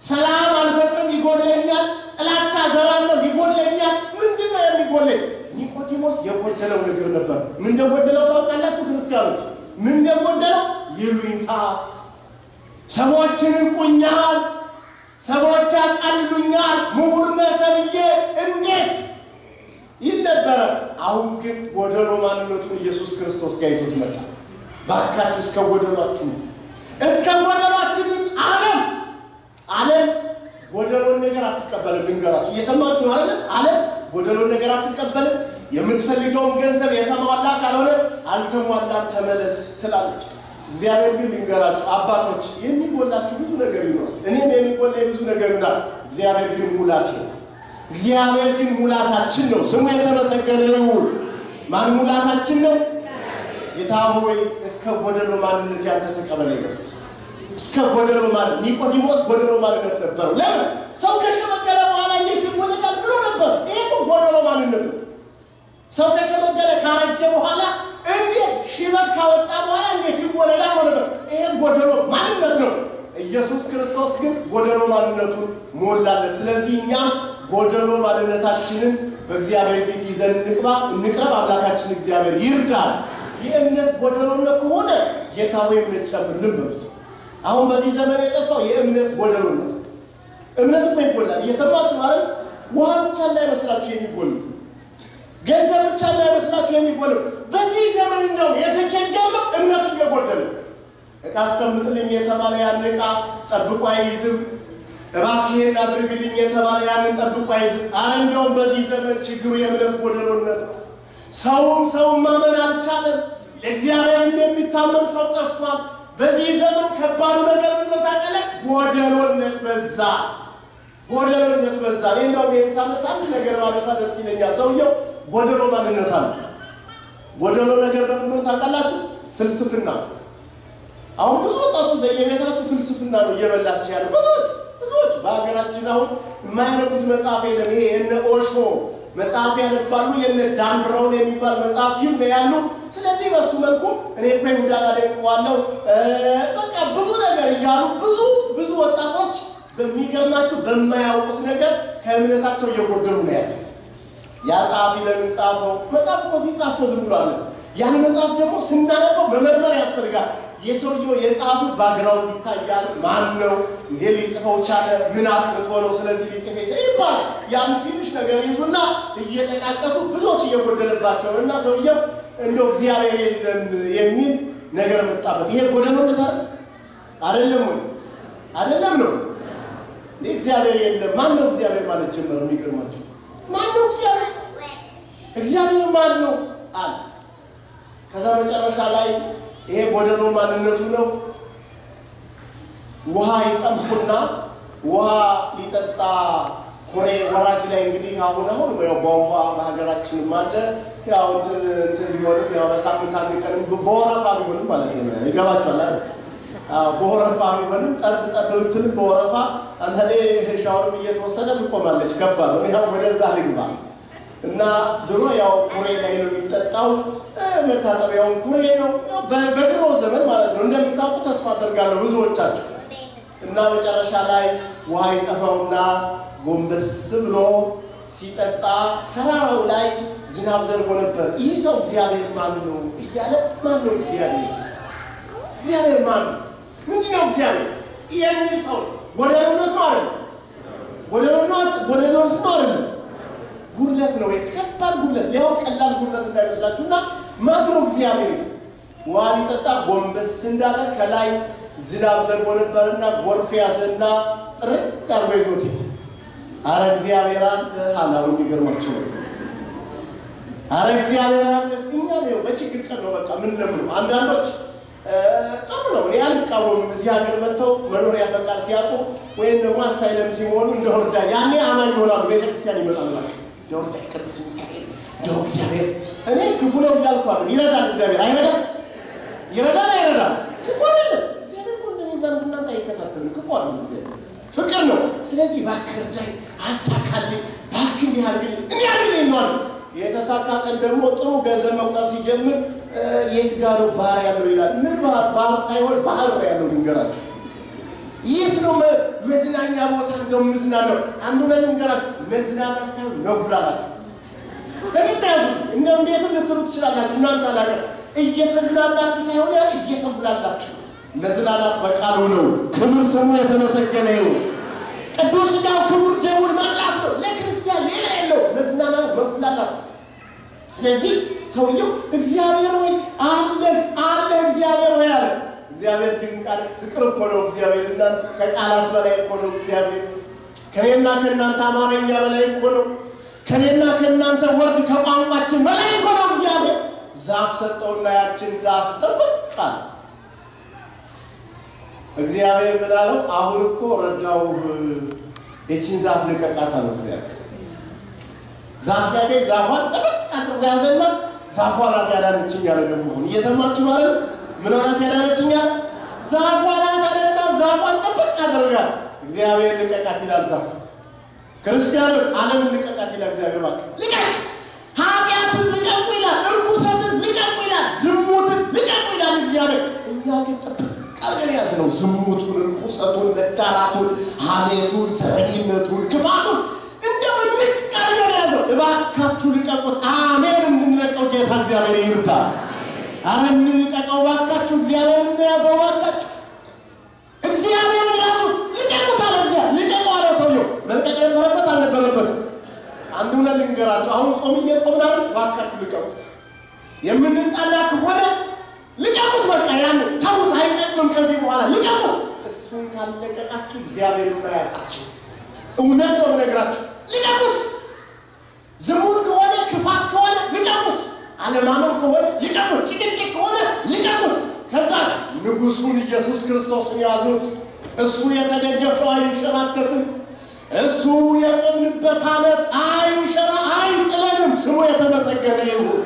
Speaker 1: ሰላም አልፈጥርም፣ ይጎለኛል። ጥላቻ ዘራለሁ፣ ይጎለኛል። ምንድን ነው የሚጎለኝ? ኒቆዲሞስ የጎደለው ነገር ነበር። ምን እንደጎደለው ታውቃላችሁ ክርስቲያኖች? ምን እንደጎደለው? ይሉኝታ። ሰዎችን ይቁኛል፣ ሰዎች ያቃልሉኛል፣ ምሁር ነህ ተብዬ እንዴት ይል ነበረ። አሁን ግን ጎደሎ ማንነቱን ኢየሱስ ክርስቶስ ጋር ይዞት መጣ። ባካችሁ እስከ ጎደሏችሁ እስከ ጎደሏችን ዓለም ዓለም ጎደሎን ነገር አትቀበልም። ልንገራችሁ፣ እየሰማችሁ ነው አይደለ? ዓለም ጎደሎን ነገር አትቀበልም። የምትፈልገውን ገንዘብ የተሟላ ካልሆነ አልተሟላም ተመለስ ትላለች። እግዚአብሔር ግን ልንገራችሁ አባቶች፣ የሚጎላችሁ ብዙ ነገር ይኖራል። እኔም የሚጎላኝ ብዙ ነገር ይኖራል። እግዚአብሔር ግን ሙላት ነው። እግዚአብሔር ግን ሙላታችን ነው። ስሙ የተመሰገነ ይሁን። ማን ሙላታችን ነው? ጌታ ሆይ እስከ ጎደሎ ማንነት ያንተ ተቀበለ ይበሉት። እስከ ጎደሎ ማንነት ኒቆዲሞስ ጎደሎ ማንነት ነበረው። ለምን ሰው ከሸመገለ በኋላ እንዴት ይወለዳል ብሎ ነበር። እኮ ጎደሎ ማንነት ሰው ከሸመገለ ካረጀ በኋላ እንዴት ሽበት ካወጣ በኋላ እንዴት ይወለዳል ብሎ ነበር። ይሄ ጎደሎ ማንነት ነው። ኢየሱስ ክርስቶስ ግን ጎደሎ ማንነቱን ሞላለት። ስለዚህ እኛም ጎደሎ ማንነታችንን በእግዚአብሔር ፊት ይዘን እንቅባ እንቅረብ። አምላካችን እግዚአብሔር ይርዳል። የእምነት ጎደሎነት ከሆነ ጌታ ወይ እምነት ጨምርልን በሉት። አሁን በዚህ ዘመን የጠፋው የእምነት ጎደሎነት። እምነት እኮ ይጎላል። እየሰማችሁ ማለት ውሃ ብቻ እንዳይመስላችሁ የሚጎል ገንዘብ ብቻ እንዳይመስላችሁ የሚጎል በዚህ ዘመን እንደው የተቸገረው እምነት እየጎደለ እቃ አስቀምጥልኝ የተባለ ያን እቃ ጠብቆ አይይዝም። እባክህን አድርግልኝ የተባለ ያንን ጠብቆ አይይዝም። አረ እንደውም በዚህ ዘመን ችግሩ የእምነት ጎደሎነት ነው። ሰውም ሰውን ማመን አልቻለም። ለእግዚአብሔር የሚታመን ሰው ጠፍቷል። በዚህ ዘመን ከባዱ ነገር ታውቃለ? ጎደሎነት በዛ፣ ጎደሎነት በዛ። እኔ እንደውም ይህን ሳነሳ አንድ ነገር ማነሳ ደስ ይለኛል። ሰውየው ጎደሎ ማንነት አለ። ጎደሎ ነገር ለምን ታውቃላችሁ? ፍልስፍና። አሁን ብዙ ወጣቶች በየቤታችሁ ፍልስፍና ነው እየበላችሁ ያለ ብዙዎቹ ብዙዎቹ በሀገራችን አሁን የማያነቡት መጽሐፍ የለም። ይሄ የነ ኦሾ መጽሐፍ ያነባሉ። የነ ዳን ብራውን የሚባል መጽሐፍ ፊልም ያሉ። ስለዚህ በሱ መልኩ እኔ እኮ ይሁዳን አደንቀዋለሁ በቃ ብዙ ነገር እያሉ ብዙ ብዙ ወጣቶች በሚገርማቸው በማያውቁት ነገር ከእምነታቸው እየጎደሉ ነው ያሉት። ያ ጸሐፊ ለምን ጻፈው? መጽሐፍ እኮ ሲጻፍ ዝም ብሎ ያን መጽሐፍ ደግሞ ስናነበው መመርመር ያስፈልጋል። የሰውየው የጸሐፊው ባግራውንድ ይታያል። ማን ነው? እንዴት ሊጽፈው ቻለ? ምን አጥንቶ ነው? ስለዚህ ሊጽፍ ይባላል። ያን ትንሽ ነገር ይዙና እየጠቃቀሱ ብዙዎች እየጎደለባቸው እና ሰውየው እንደው እግዚአብሔር የለም የሚል ነገር መጣበት። ይሄ ጎደሎነት? አይደለም ወይ? አይደለም ነው? እግዚአብሔር የለም። ማን ነው እግዚአብሔር ማለት ጀመረ። የሚገርማቸው ማን ነው እግዚአብሔር? እግዚአብሔር ማን ነው አለ። ከዛ መጨረሻ ላይ ይሄ ጎደሎ ማንነቱ ነው። ውሃ ይጠምቁና ውሃ ሊጠጣ ኩሬ ወራጅ ላይ እንግዲህ አሁን አሁን ቧንቧ በሀገራችንም አለ። ያው እንትን ቢሆንም ያው በሳምንት አንድ ቀንም በወረፋ ቢሆንም ማለት ይገባቸዋል አይደል? በወረፋ ቢሆንም ጠብ ጠብ ብትልም በወረፋ አንዳንዴ ሻወርም እየተወሰደ ትቆማለች። ከባድ ነው። ያው ወደዛ ልግባ እና ድሮ ያው ኩሬ ላይ ነው የሚጠጣው። መታጠቢያውን ኩሬ ነው በድሮ ዘመን ማለት ነው። እንደምታውቁ ተስፋ አደርጋለሁ ብዙዎቻችሁ። እና መጨረሻ ላይ ውሃ ይጠፋውና ጎንበስ ብሎ ሲጠጣ ተራራው ላይ ዝናብ ዘንቦ ነበር። ይህ ሰው እግዚአብሔር ማን ነው እያለ ማን ነው እግዚአብሔር? እግዚአብሔር ማን? ምንድን ነው እግዚአብሔር የሚል ሰው ጎደሎነት ነው አይደለም? ጎደሎነት ነው አይደለም? ጉድለት ነው። የተከባድ ጉድለት ሊያው ቀላል ጉድለት እንዳይመስላችሁ እና ማን ነው እግዚአብሔር? ውሃ ሊጠጣ ጎንበስ እንዳለ ከላይ ዝናብ ዘንቦ ነበርና ጎርፍ ያዘና ጥርቅ አርጎ ይዞት ሄደ። አረ እግዚአብሔር አለ አላው። የሚገርማችሁ ነገር አረ እግዚአብሔር አለ። እኛም ይኸው በችግር ቀን ነው በቃ ምን ለምነው። አንዳንዶች ጥሩ ነው፣ እኔ አልቃወምም። እዚህ ሀገር መጥተው መኖሪያ ፈቃድ ሲያጡ ወይም ደግሞ አሳይለም ሲሞሉ እንደ ወርዳ ያኔ አማኝ ይሆናሉ። ቤተክርስቲያን ይመጣሉ። በቃ እንደ ወርዳ ቅዱስ ሚካኤል እንደው እግዚአብሔር እኔ ክፉ ነው እያልኩ አይደለም። ይረዳል እግዚአብሔር አይረዳም? ይረዳል አይረዳም? ክፉ አይደለም እግዚአብሔር እኮ እንደኔና እንደናንተ አይከታተልም። ክፉ አይደለም እግዚአብሔር ፍቅር ነው። ስለዚህ እባክህ እርዳኝ፣ አሳካልኝ፣ እባክህ እንዲህ አድርግልኝ፣ እንዲህ የተሳካ ቀን ደግሞ ጥሩ ገንዘብ መቁጠር ሲጀምር የት ጋ ነው ባህር ያለው ይላል። ምን ባህር ሳይሆን ባህር ያለው ልንገራችሁ። የት ነው መዝናኛ ቦታ እንደው ምዝናናው? አንዱ ላይ ልንገራችሁ፣ መዝናናት ሳይሆን መጉላላት። ያዙ። እንደ እንዴትም ልትሉ ትችላላችሁ እናንተ አላገ እየተዝናናችሁ ሳይሆን ያ እየተጉላላችሁ። መዝናናት በቃሉ ነው። ክብር ስሙ የተመሰገነ ይሁን። ቅዱስ ሥጋው ክቡር ደሙን መብላት ነው። ለክርስቲያን ሌላ የለው መዝናናት፣ መጉላላት። ስለዚህ ሰውየው እግዚአብሔር ሆይ አለህ አለህ እግዚአብሔር ሆይ አለ። እግዚአብሔር ድንቅ ፍቅር እኮ ነው እግዚአብሔር። እናንተ ከቃላት በላይ እኮ ነው እግዚአብሔር። ከኔና ከእናንተ አማርኛ በላይ እኮ ነው። ከኔና ከእናንተ ወርድ ከቋንቋችን በላይ እኮ ነው እግዚአብሔር። ዛፍ ሰጠውና ያችን ዛፍ አለ። እግዚአብሔር ምን አለው? አሁን እኮ ረዳው የችን ዛፍ ልቀቃት አለው እግዚአብሔር። ዛፍ ሲያገኝ ዛፏን ጥብቅ አድርጎ ያዘና ዛፏ ናት ያዳነችኝ አለ። ደግሞ አሁን እየሰማችሁ ነው አይደል? ምን ናት ያዳነችኝ አለ? ዛፏ ናት አለና ዛፏን ጥብቅ አድርጋ እግዚአብሔር ልቀቃት ይላል። ዛፍ ክርስቲያኖች ዓለምን ልቀቃት ይላል እግዚአብሔር። እባክህ ልቀቅ፣ ኃጢአትን ልቀቁ ይላል፣ እርኩሰትን ልቀቁ ይላል፣ ዝሙትን ልቀቁ ይላል እግዚአብሔር። እኛ ግን ጥብቅ አድርገን ያዝነው ዝሙቱን፣ እርኩሰቱን፣ መዳራቱን፣ ሐሜቱን፣ ዘረኝነቱን፣ ክፋቱን እንደው እንቅ ያዘው። እባካችሁ ልቀቁት። አሜን እንድንለቀው ጌታ እግዚአብሔር ይርዳ። አረ እንልቀቀው እባካችሁ፣ እግዚአብሔር እንደያዘው እባካችሁ፣ እግዚአብሔርን ያዙት፣ ልቀቁት አለ እግዚአብሔር። ልቀቀው አለ ሰውየው። መልቀቅ ነበረበት አልነበረበትም? አንድ ልንገራችሁ። አሁን ጾም እየጾምን አይደል? እባካችሁ ልቀቁት። የምንጣላ ከሆነ ልቀቁት። በቃ ያን ተው፣ አይጠቅምም። ከዚህ በኋላ ልቀቁት። እሱን ካለቀቃችሁ እግዚአብሔር የማያዛችሁ እውነት ነው የምነግራችሁ። ልቀቁት። ዝሙት ከሆነ ክፋት ከሆነ ልቀቁት። አለማመን ከሆነ ልቀቁት። ጭቅጭቅ ከሆነ ልቀቁት። ከዛ ንጉሱን ኢየሱስ ክርስቶስን ያዙት። እሱ የተደገፈው አይንሸራተትም። እሱ የቆምንበት አለት አይንሸራ አይጥለንም። ስሙ የተመሰገነ ይሁን።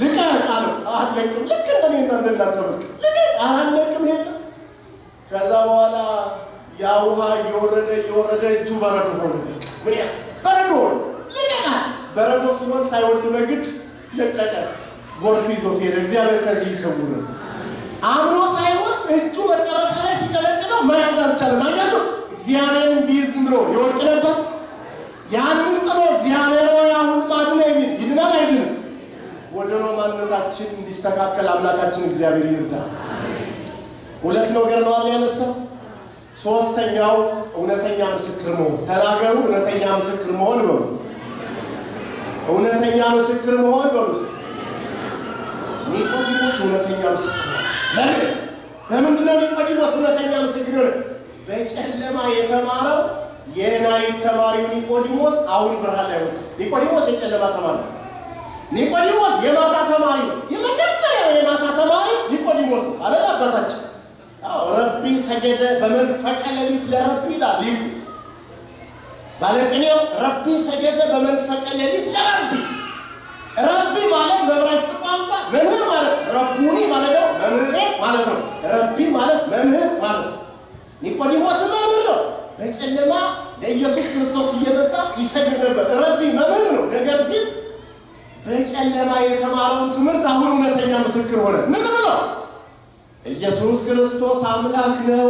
Speaker 1: ልቀቅ አለው። አለቅም። ልክ እንደኔና እንደናንተ በቃ ልቀቅ አላለቅም። የለም ከዛ በኋላ ያ ውሃ እየወረደ እየወረደ እጁ በረዶ ሆነ። በቃ ምን ያ በረዶ ሆነ። ልቀቃ በረዶ ሲሆን ሳይወድ በግድ ለቀቀ። ጎርፍ ይዞት ሄደ። እግዚአብሔር ከዚህ ይሰውርን። አምኖ ሳይሆን እጁ መጨረሻ ላይ ሲቀለቅለው መያዝ አልቻለም። አያችሁ፣ እግዚአብሔርን ቢይዝ ብሎ ይወድቅ ነበር። ያንን ጥሎ እግዚአብሔር ሆይ አሁንም አድነኝ የሚል ይድናል አይድንም? ጎደሎ ማንነታችን እንዲስተካከል አምላካችን እግዚአብሔር ይርዳ። ሁለት ነገር ነው አለ ያነሳው። ሶስተኛው እውነተኛ ምስክር መሆን። ተናገሩ። እውነተኛ ምስክር መሆን በሉ። እውነተኛ ምስክር መሆን በሉ። ኒቆዲሞስ እውነተኛ ምስክር ለምን? ለምንድን ነው ኒቆዲሞስ እውነተኛ ምስክር? በጨለማ የተማረው የ night ተማሪው ኒቆዲሞስ አሁን ብርሃን ላይ ወጣ። ኒቆዲሞስ የጨለማ ተማሪ ኒቆዲሞስ የማታ ተማሪ ነው። የመጀመሪያው የማታ ተማሪ ኒቆዲሞስ አለ አባታችን። ረቢ ሰገደ በመንፈቀ ሌሊት ለረቢ ይላል ሊቁ ባለቅኔው። ረቢ ሰገደ በመንፈቀ ሌሊት ለረቢ። ረቢ ማለት በዕብራይስጥ ቋንቋ መምህር ማለት ረቡኒ ማለት ነው፣ መምህሬ ማለት ነው። ረቢ ማለት መምህር ማለት ነው። ኒቆዲሞስ መምህር ነው። በጨለማ ለኢየሱስ ክርስቶስ እየመጣ ይሰግድ ነበር። ረቢ መምህር ነው። ነገር ግን በጨለማ የተማረውን ትምህርት አሁን እውነተኛ ምስክር ሆነ። ምን ብሎ ኢየሱስ ክርስቶስ አምላክ ነው፣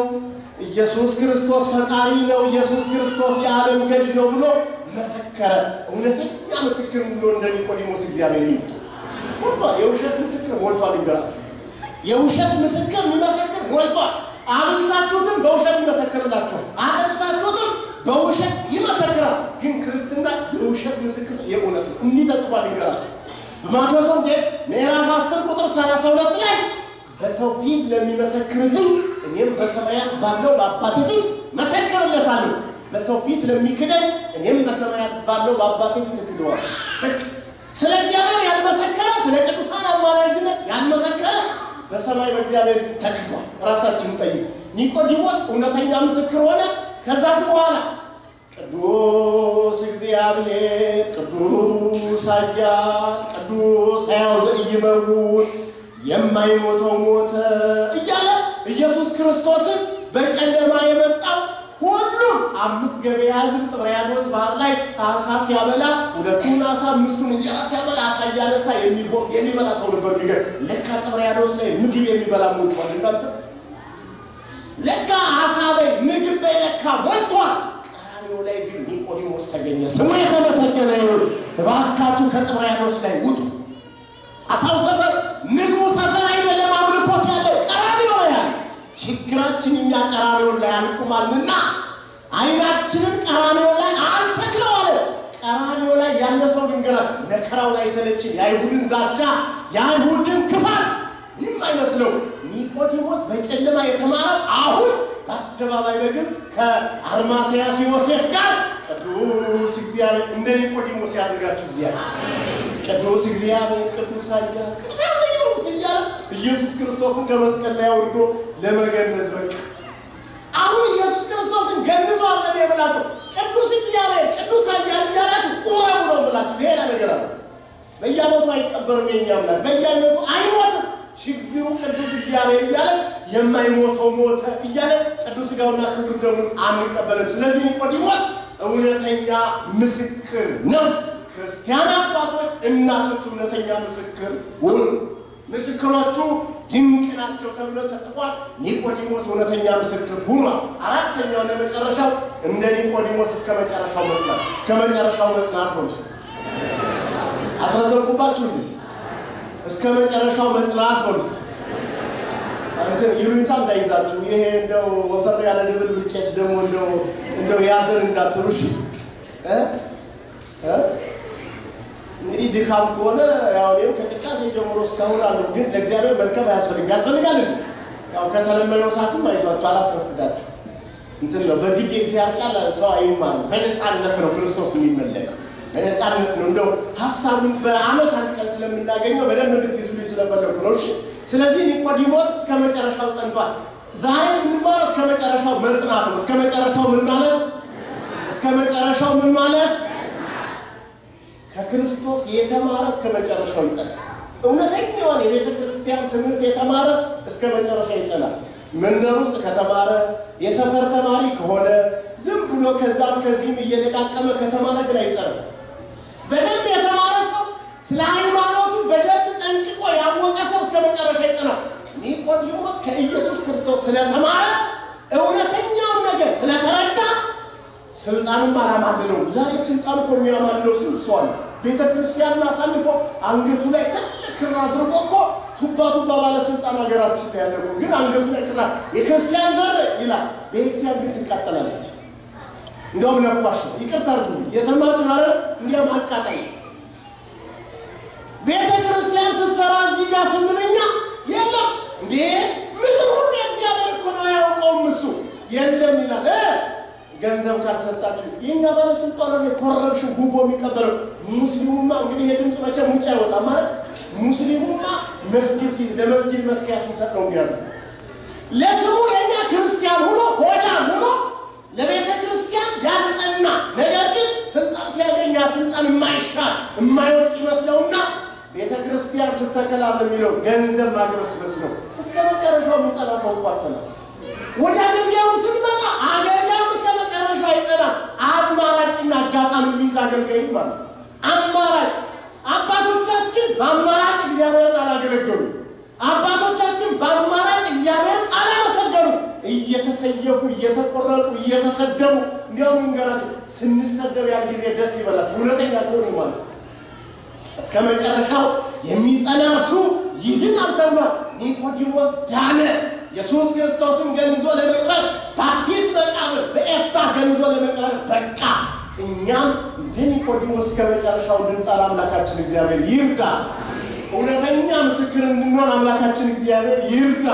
Speaker 1: ኢየሱስ ክርስቶስ ፈጣሪ ነው፣ ኢየሱስ ክርስቶስ የዓለም ገድ ነው ብሎ መሰከረ። እውነተኛ ምስክር ብሎ እንደ ኒቆዲሞስ እግዚአብሔር ይመጣል። ሞልቷል። የውሸት ምስክር ሞልቷል። ይንገራችሁ፣ የውሸት ምስክር የሚመሰክር ሞልቷል። አብልታችሁትን በውሸት ይመሰክርላችኋል። አጠጥታችሁትን በውሸት ይመሰክራል። ግን ክርስትና የውሸት ምስክር የእውነት ነው። እንዲህ ተጽፏል። ይንገራችሁ በማቴዎስ ወንጌል ምዕራፍ 10 ቁጥር 32 ላይ በሰው ፊት ለሚመሰክርልኝ እኔም በሰማያት ባለው በአባቴ ፊት መሰክርለታለሁ። በሰው ፊት ለሚክደኝ እኔም በሰማያት ባለው በአባቴ ፊት እክደዋለሁ። ስለ እግዚአብሔር ያልመሰከረ ስለ ቅዱሳን አማላጅነት ያልመሰከረ በሰማይ በእግዚአብሔር ፊት ተክዷል። ራሳችንን ጠይቅ። ኒቆዲሞስ እውነተኛ ምስክር ሆነ። ከዛስ በኋላ ቅዱስ እግዚአብሔር ቅዱስ ኃያል ቅዱስ ሕያው ዘኢይመውት የማይሞተው ሞተ እያለ ኢየሱስ ክርስቶስን በጨለማ የመጣው ሁሉም አምስት ገበያ ሕዝብ ጥብርያዶስ ባህር ላይ አሳ ሲያበላ ሁለቱን አሳ አምስቱን እንጀራ ሲያበላ አሳ እያነሳ የሚበላ ሰው ነበር። የሚገር ለካ ጥብርያዶስ ላይ ምግብ የሚበላ ሞልቷል። እናንተ ለካ አሳ በይ ምግብ በይ ለካ ሞልቷል። ቀራንዮ ላይ ግን ኒቆዲሞስ ተገኘ። ስሙ የተመሰገነ ይሁን። እባካችሁ ከጥብርያዶስ ላይ ውጡ። አሳው ሰፈር ምግቡ ሰፈር ችግራችን እኛ ቀራንዮን ላይ አልቁማልና አይናችንን ቀራንዮ ላይ አልተክለው አለ። ቀራንዮ ላይ ያለ ሰው ልንገራል፣ መከራው ላይ ሰለችን። የአይሁድን ዛቻ የአይሁድን ክፋት ምንም አይመስለው። ኒቆዲሞስ በጨለማ የተማረ አሁን በአደባባይ በግልጥ ከአርማትያስ ዮሴፍ ጋር ቅዱስ እግዚአብሔር እንደ ኒቆዲሞስ ያደርጋችሁ እግዚአብሔር ቅዱስ እግዚአብሔር ቅዱስ ኃያል ቅዱስ ያለይኑት እያለ ኢየሱስ ክርስቶስን ከመስቀል ላይ አውርዶ ለመገነዝ በቃ አሁን ኢየሱስ ክርስቶስን ገንዟል ለኔ ብላችሁ ቅዱስ እግዚአብሔር ቅዱስ ኃያል እያላችሁ ቁረቡ ነው ብላችሁ ሌላ ነገር አለ። በየዓመቱ አይቀበርም የኛ አምላክ አይሞትም። ችግሩ ቅዱስ እግዚአብሔር እያለ የማይሞተው ሞተ እያለ ቅዱስ ሥጋውና ክቡር ደሙን አንቀበልም። ስለዚህ ኒቆዲሞስ እውነተኛ ምስክር ነው። ክርስቲያን አባቶች፣ እናቶች እውነተኛ ምስክር ሁኑ። ምስክሮቹ ድንቅ ናቸው ተብሎ ተጽፏል። ኒቆዲሞስ እውነተኛ ምስክር ሁኗል። አራተኛው ለመጨረሻው እንደ ኒቆዲሞስ እስከ መጨረሻው መጽናት እስከ መጨረሻው መጽናት ሆኑ። አስረዘምኩባችሁ? እስከ መጨረሻው መጽናት ሆኑ። እንትን ይሉኝታ እንዳይዛችሁ ይሄ እንደው ወፈር ያለ ድብል ብልቄስ ደግሞ እንደው እንደው ያዘን እንዳትሉ እሺ እ እ እንግዲህ ድካም ከሆነ ያው እኔም ከቅዳሴ ጀምሮ እስካሁን አሉ። ግን ለእግዚአብሔር መድከም አያስፈልግ ያስፈልጋል። ያው ከተለመደው ሰዓትም አይዟችሁ አላስረፍዳችሁ። እንትን ነው በግድ የእግዚአብሔር ቃል ሰው አይማርም። በነፃነት ነው ክርስቶስ የሚመለከው በነፃነት ነው። እንደው ሀሳቡን በአመት አንድ ቀን ስለምናገኘው በደንብ እንድትይዙልኝ ስለፈለጉ ነው። እሺ። ስለዚህ ኒቆዲሞስ እስከ መጨረሻው ጸንቷል። ዛሬ የምንማረው እስከ መጨረሻው መጽናት ነው። እስከ መጨረሻው ምን ማለት እስከ መጨረሻው ምን ማለት ከክርስቶስ የተማረ እስከ መጨረሻው ይጸናል። እውነተኛውን የቤተ ክርስቲያን ትምህርት የተማረ እስከ መጨረሻ ይጸናል። መንደር ውስጥ ከተማረ የሰፈር ተማሪ ከሆነ ዝም ብሎ ከዛም ከዚህም እየለቃቀመ ከተማረ ግን አይጸናም። በደንብ የተማረ ሰው ስለ ሃይማኖቱ በደንብ ጠንቅቆ ያወቀ ሰው እስከ መጨረሻ ይጸናል። ኒቆዲሞስ ከኢየሱስ ክርስቶስ ስለተማረ እውነተኛውን ነገር ስለተረዳ ስልጣንም አላማልለው። ዛሬ ስልጣን እኮ የሚያማልለው ሰው አለ። ቤተ ክርስቲያንን አሳልፎ አንገቱ ላይ ትልቅ ክር አድርጎ እኮ ቱባ ቱባ ባለስልጣን ሀገራችን ላይ ያለ ግን አንገቱ ላይ ክር የክርስቲያን ዘር ይላል። ቤተክርስቲያን ግን ትቃጠላለች። እንዲያውም ለኳሽ ይቅርታ አድርጉ። የሰማችሁ አረ እንዲያም አቃጣይ ቤተ ክርስቲያን ትሰራ እዚህ ጋር ስንለኛ የለም። እንዴ? ምድር ሁሉ የእግዚአብሔር እኮ ነው አያውቀውም እሱ። የለም ይላል ገንዘብ ካልሰጣችሁ የኛ ባለስልጣን ኮረፕሽን ጉቦ የሚቀበለው ሙስሊሙማ እንግዲህ የድምፅ መቼም ውጭ አይወጣም ማለት ሙስሊሙማ መስጊድ ሲ ለመስጊድ መትከያ ሲሰጥ ነው የሚያዘው። ለስሙ የኛ ክርስቲያን ሆኖ ሆዳም ሆኖ ለቤተ ክርስቲያን ያልጸና ነገር ግን ስልጣን ሲያገኝ ስልጣን የማይሻር የማይወድቅ ይመስለውና ቤተ ክርስቲያን ትተከላል የሚለው ገንዘብ ማግበስበስ ነው። እስከ መጨረሻው የሚጸና ሰው ቋተናል። ወደ አገልጋዩ ስንመጣ አገልጋዩም እስከ መጨረሻ አይጸናም። አማራጭና አጋጣሚ የሚይዝ አገልጋይ ማለት አማራጭ አባቶቻችን በአማራጭ እግዚአብሔርን አላገለገሉ። አባቶቻችን በአማራጭ እግዚአብሔርን አላመሰገኑ። እየተሰየፉ እየተቆረጡ እየተሰደቡ እንዲያውም እንገራቸው ስንሰደብ ያን ጊዜ ደስ ይበላቸው እውነተኛ ከሆኑ ማለት ነው። እስከ መጨረሻው የሚጸና እርሱ ይድናል ተብሏል። ኒቆዲሞስ ዳነ። ኢየሱስ ክርስቶስን ገንዞ ለመቅበር በአዲስ መቃብር በኤፍታ ገንዞ ለመቅበር በቃ። እኛም እንደ ኒቆዲሞስ እስከ መጨረሻው እንድንጸና አምላካችን እግዚአብሔር ይርዳ። እውነተኛ ምስክር እንድንሆን አምላካችን እግዚአብሔር ይርዳ።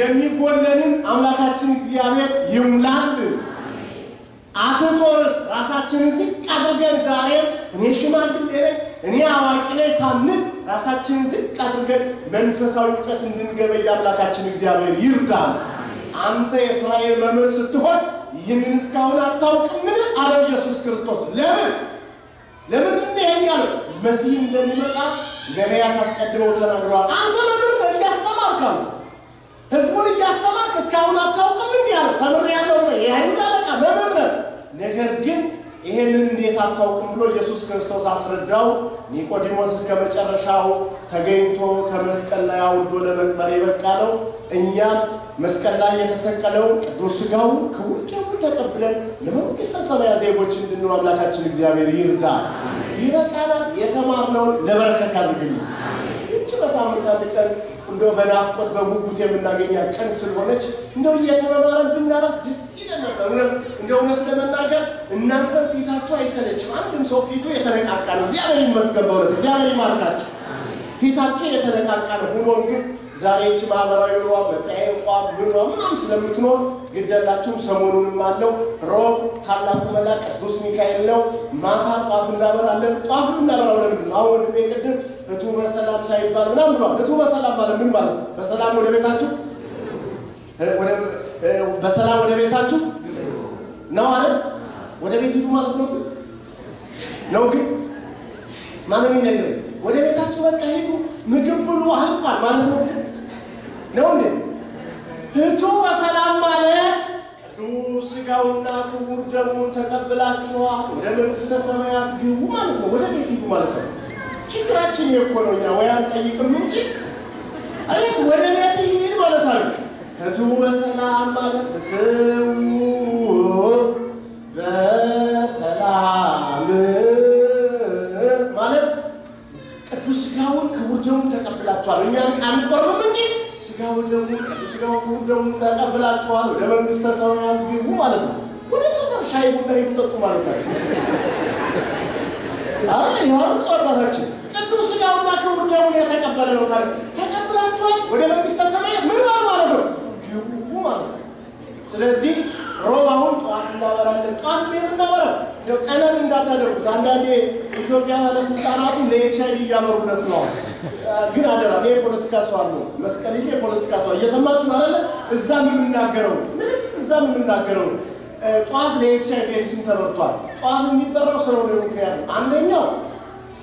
Speaker 1: የሚጎለንን አምላካችን እግዚአብሔር ይሙላል። አትጦርስ ራሳችንን ዝቅ አድርገን ዛሬም እኔ ሽማግሌ ነኝ እኔ አዋቂ ላይ ሳንል ራሳችንን ዝቅ አድርገን መንፈሳዊ እውቀት እንድንገበይ አምላካችን እግዚአብሔር ይርዳል። አንተ የእስራኤል መምህር ስትሆን ይህንን እስካሁን አታውቅምን? አለው ኢየሱስ ክርስቶስ። ለምን ለምን ይሄን ያለው መሲህ እንደሚመጣ ነቢያት አስቀድመው ተናግረዋል። አንተ መምህር ነህ፣ እያስተማርክ አሉ። ህዝቡን እያስተማርክ እስካሁን አታውቅም? እንዲህ አለ። ተምሬያለሁ ብለህ ነህ። ነገር ግን ይሄንን እንዴት አታውቅም ብሎ ኢየሱስ ክርስቶስ አስረዳው። ኒቆዲሞስ እስከ መጨረሻው ተገኝቶ ከመስቀል ላይ አውርዶ ለመቅበር የበቃ ነው። እኛም መስቀል ላይ የተሰቀለውን ቅዱስ ሥጋውን ክቡር ደሙን ተቀብለን የመንግሥተ ሰማያት ዜጎች እንድንሆን አምላካችን እግዚአብሔር ይርዳል። ይበቃናል። የተማርነውን ለበረከት ያድርግልን። ይቺ በሳምንት አንድ ቀን እንደው በናፍቆት በጉጉት የምናገኛት ቀን ስለሆነች እንደው እየተመማረን ብናረፍ ደስ ይለን ነበር። እንደ እውነት ለመናገር እናንተም ፊታችሁ አይሰለችም። አንድም ሰው ፊቱ የተነቃቃ ነው። እግዚአብሔር ይመስገን። በእውነት እግዚአብሔር ይባርካችሁ። ፊታችሁ የተነቃቃ ነው። ሆኖም ግን ዛሬ ይህች ማህበራዊ ኑሯ መጠያየቋ ምኗ ምናም ስለምትኖር ግደላችሁም ሰሞኑንም አለው ሮብ ታላቁ መልአክ ቅዱስ ሚካኤል ነው። ማታ ጧፍ እናበራለን። ጧፍ የምናበራው ለምንድን ነው? አሁን ወንድሜ ቅድም እቱ በሰላም ሳይባል ምናም ብሏል። እቱ በሰላም ማለት ምን ማለት ነው? በሰላም ወደ ቤታችሁ በሰላም ወደ ቤታችሁ ነው አለ። ወደ ቤት ሂዱ ማለት ነው ነው ግን ማንም ይነግረኝ ወደ ቤታችሁ በቃ ሂዱ፣ ምግብ ብሉ፣ አልቋል ማለት ነው ነው እንዴ? እቱ በሰላም ማለት ቅዱስ ሥጋውና ክቡር ደሙን ተቀብላችኋል፣ ወደ መንግሥተ ሰማያት ግቡ ማለት ነው። ወደ ቤት ሂዱ ማለት ነው። ችግራችን እኮ ነው። እኛ ወይ አንጠይቅም እንጂ አየት ወደ ቤት ሂድ ማለት አለ። እቱ በሰላም ማለት እትው ደሙን ተቀብላችኋል። እኛን አንቆርብም እንጂ ሥጋው ደሙ ቅዱስ ሥጋውን ክቡር ደሙን ተቀብላችኋል፣ ወደ መንግሥተ ሰማያት ግቡ ማለት ነው። ወደ ሰፈር ሻይ ቡና ሂዱ ጠጡ ማለት ነው። አረ ዮሐንስ አባታችን ቅዱስ ሥጋውና ክቡር ደሙን የተቀበለ ነው። ታዲያ ተቀብላችኋል፣ ወደ መንግሥተ ሰማያት ምን ማለት ነው? ግቡ ማለት ነው። ስለዚህ ሮብ አሁን ጠዋት እናበራለን። ጠዋት የምናበራው ቀለል እንዳታደርጉት። አንዳንዴ ኢትዮጵያ ባለስልጣናቱ ለኤች አይቪ እያመሩለት ነው። ግን አደራ እኔ የፖለቲካ ሰው አለ መስቀል ይዤ የፖለቲካ ሰው እየሰማችሁ አይደለ? እዛም የምናገረው ምንም እዛም የምናገረው ጠዋት ለኤች አይቪ ኤድስም ተበርቷል። ጠዋት የሚበራው ስለሆነ ምክንያት አንደኛው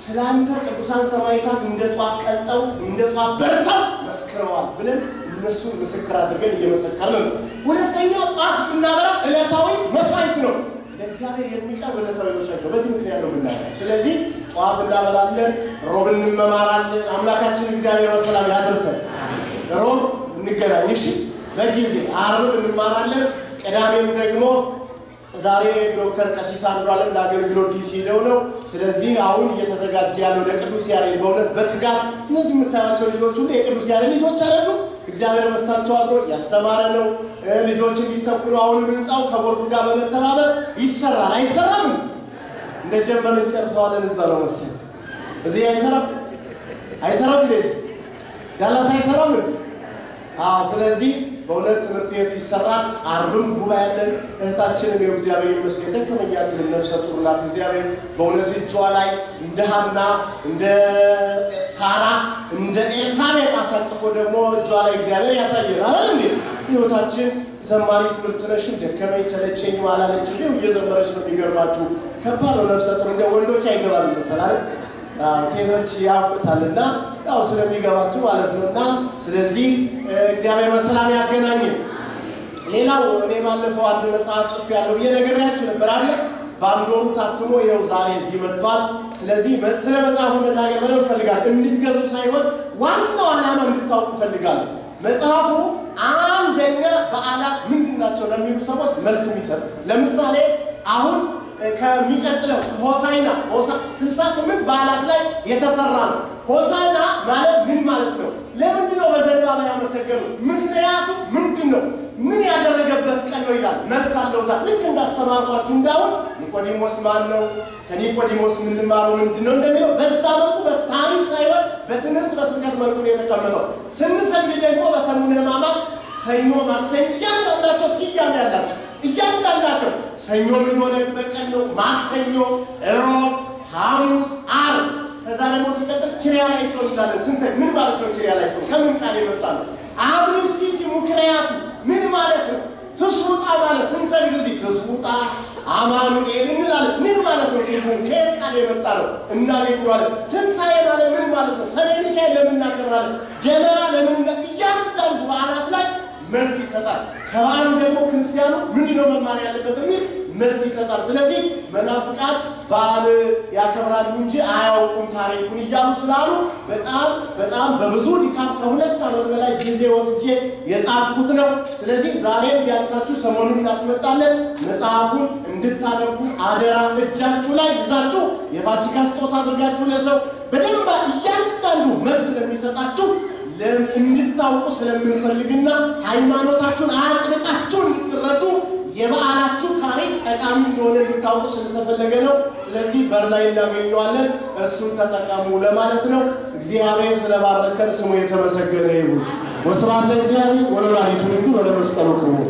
Speaker 1: ስለ አንተ ቅዱሳን ሰማዕታት እንደ ጧፍ ቀልጠው እንደ ጧፍ በርተው መስክረዋል ብለን እነሱን ምስክር አድርገን እየመሰከርን ነው። ሁለተኛው ጧፍ የምናበራ ዕለታዊ መስዋዕት ነው። ለእግዚአብሔር የሚቀርብ ዕለታዊ መስዋዕት ነው። በዚህ ምክንያት ነው የምናገር። ስለዚህ ጧፍ እናበራለን፣ ሮብ እንመማራለን። አምላካችን እግዚአብሔር በሰላም ያድርሰን። ሮብ እንገናኝ እሺ፣ በጊዜ አርብም እንማራለን። ቅዳሜም ደግሞ ዛሬ ዶክተር ቀሲስ አንዷለም ለአገልግሎት ዲሲ ሄደው ነው። ስለዚህ አሁን እየተዘጋጀ ያለው ለቅዱስ ያሬድ በእውነት በትጋት እነዚህ የምታያቸው ልጆች ሁሉ የቅዱስ ያሬድ ልጆች አይደሉም። እግዚአብሔር በሳቸው አድሮ ያስተማረ ነው። ልጆች እንዲተኩ ነው። አሁንም ህንፃው ከቦርዱ ጋር በመተባበር ይሰራል። አይሰራም? እንደጀመርን እንጨርሰዋለን። እዛ ነው መሰለኝ። እዚህ አይሰራም? አይሰራም? እንዴት ዳላስ አይሰራም? ስለዚህ በእውነት ትምህርት ቤቱ ይሰራል። አርብም ጉባኤ ያለን እህታችንም የው እግዚአብሔር ይመስገን ደከመኝ አትልም፣ ነፍሰ ጡር ናት። እግዚአብሔር በእውነት እጇ ላይ እንደ ሐና እንደ ሳራ እንደ ኤልሳቤጥ አሳቅፎ ደግሞ እጇ ላይ እግዚአብሔር ያሳየናል አይደል እንዴ? ህይወታችን ዘማሪ ትምህርት ነሽም ደከመኝ ሰለቸኝ አላለችም። ይኸው እየዘመረች ነው። የሚገርማችሁ ከባድ ነው። ነፍሰ ጡር እንደ ወንዶች አይገባም ይመስላል ሴቶች ያውቁታል እና ያው ስለሚገባችሁ ማለት ነው። እና ስለዚህ እግዚአብሔር በሰላም ያገናኘን። ሌላው እኔ ባለፈው አንድ መጽሐፍ ጽሑፍ ያለው ብዬ ነግሬያችሁ ነበር አለ በአንድ ወሩ ታትሞ ይኸው ዛሬ እዚህ መጥቷል። ስለዚህ ስለ መጽሐፉ መናገር በለው እፈልጋለሁ። እንድትገዙ ሳይሆን ዋናው ዓላማ እንድታውቁ እፈልጋለሁ። መጽሐፉ አንደኛ በዓላት ምንድን ናቸው ለሚሉ ሰዎች መልስ የሚሰጥ ለምሳሌ አሁን ከሚቀጥለው ሆሳይና ስልሳ ስምንት በዓላት ላይ የተሰራ ነው። ሆሳይና ማለት ምን ማለት ነው? ለምንድን ነው በዘንባባ ያመሰገኑ? ምክንያቱ ምንድን ነው? ምን ያደረገበት ቀን ነው ይላል። መልስ አለው። ዛ ልክ እንዳስተማርኳችሁ እንዳሁን ኒቆዲሞስ ማን ነው? ከኒቆዲሞስ የምንማረው ምንድን ነው እንደሚለው በዛ መልኩ በታሪክ ሳይሆን በትምህርት በስብከት መልኩ ነው የተቀመጠው። ስንሰግድ ደግሞ በሰሙነ ሕማማት ሰኞ፣ ማክሰኞ እያንዳንዳቸው ስያሜ ያላቸው እያንዳንዳቸው ሰኞ ምን የሆነበት ቀን ነው? ማክሰኞ፣ ሮብ፣ ሐሙስ፣ ዓርብ ከዛ ደግሞ ሲቀጥል ኪሪያ ላይ ሰው እንላለን ስንሰግ ምን ማለት ነው? ኪሪያ ላይ ሰው ከምን ቃል የመጣ ነው? አምንስቲቲ ምክንያቱ ምን ማለት ነው? ትስውጣ ማለት ስንሰግድ እዚህ ትስውጣ አማኑኤል እንላለን። ምን ማለት ነው? ትርጉም ከየት ቃል የመጣ ነው? እናገኘዋለን። ትንሣኤ ማለት ምን ማለት ነው? ሰኔ ለምን እናከብራለን? ደመራ ለምን እያንዳንዱ በዓላት ላይ መልስ ይሰጣል። ከበዓሉ ደግሞ ክርስቲያኑ ምንድነው መማር ያለበት የሚል መልስ ይሰጣል። ስለዚህ መናፍቃን በዓል ያከብራሉ እንጂ አያውቁም ታሪኩን እያሉ ስላሉ በጣም በጣም በብዙ ድካም ከሁለት ዓመት በላይ ጊዜ ወስጄ የጻፍኩት ነው። ስለዚህ ዛሬም ቢያንሳችሁ ሰሞኑን እናስመጣለን። መጽሐፉን እንድታነቡ አደራ። እጃችሁ ላይ ይዛችሁ የፋሲካ ስጦታ አድርጋችሁ ለሰው በደንብ እያንዳንዱ መልስ ለሚሰጣችሁ እንድታውቁ ስለምንፈልግና ሃይማኖታችሁን አጥብቃችሁ እንድትረዱ የበዓላችሁ ታሪክ ጠቃሚ እንደሆነ እንድታውቁ ስለተፈለገ ነው። ስለዚህ በር ላይ እናገኘዋለን። እሱን ተጠቀሙ ለማለት ነው። እግዚአብሔር ስለባረከን ስሙ የተመሰገነ ይሁን። ወስብሐት ለእግዚአብሔር ወለወላዲቱ ድንግል ወለመስቀሉ ክቡር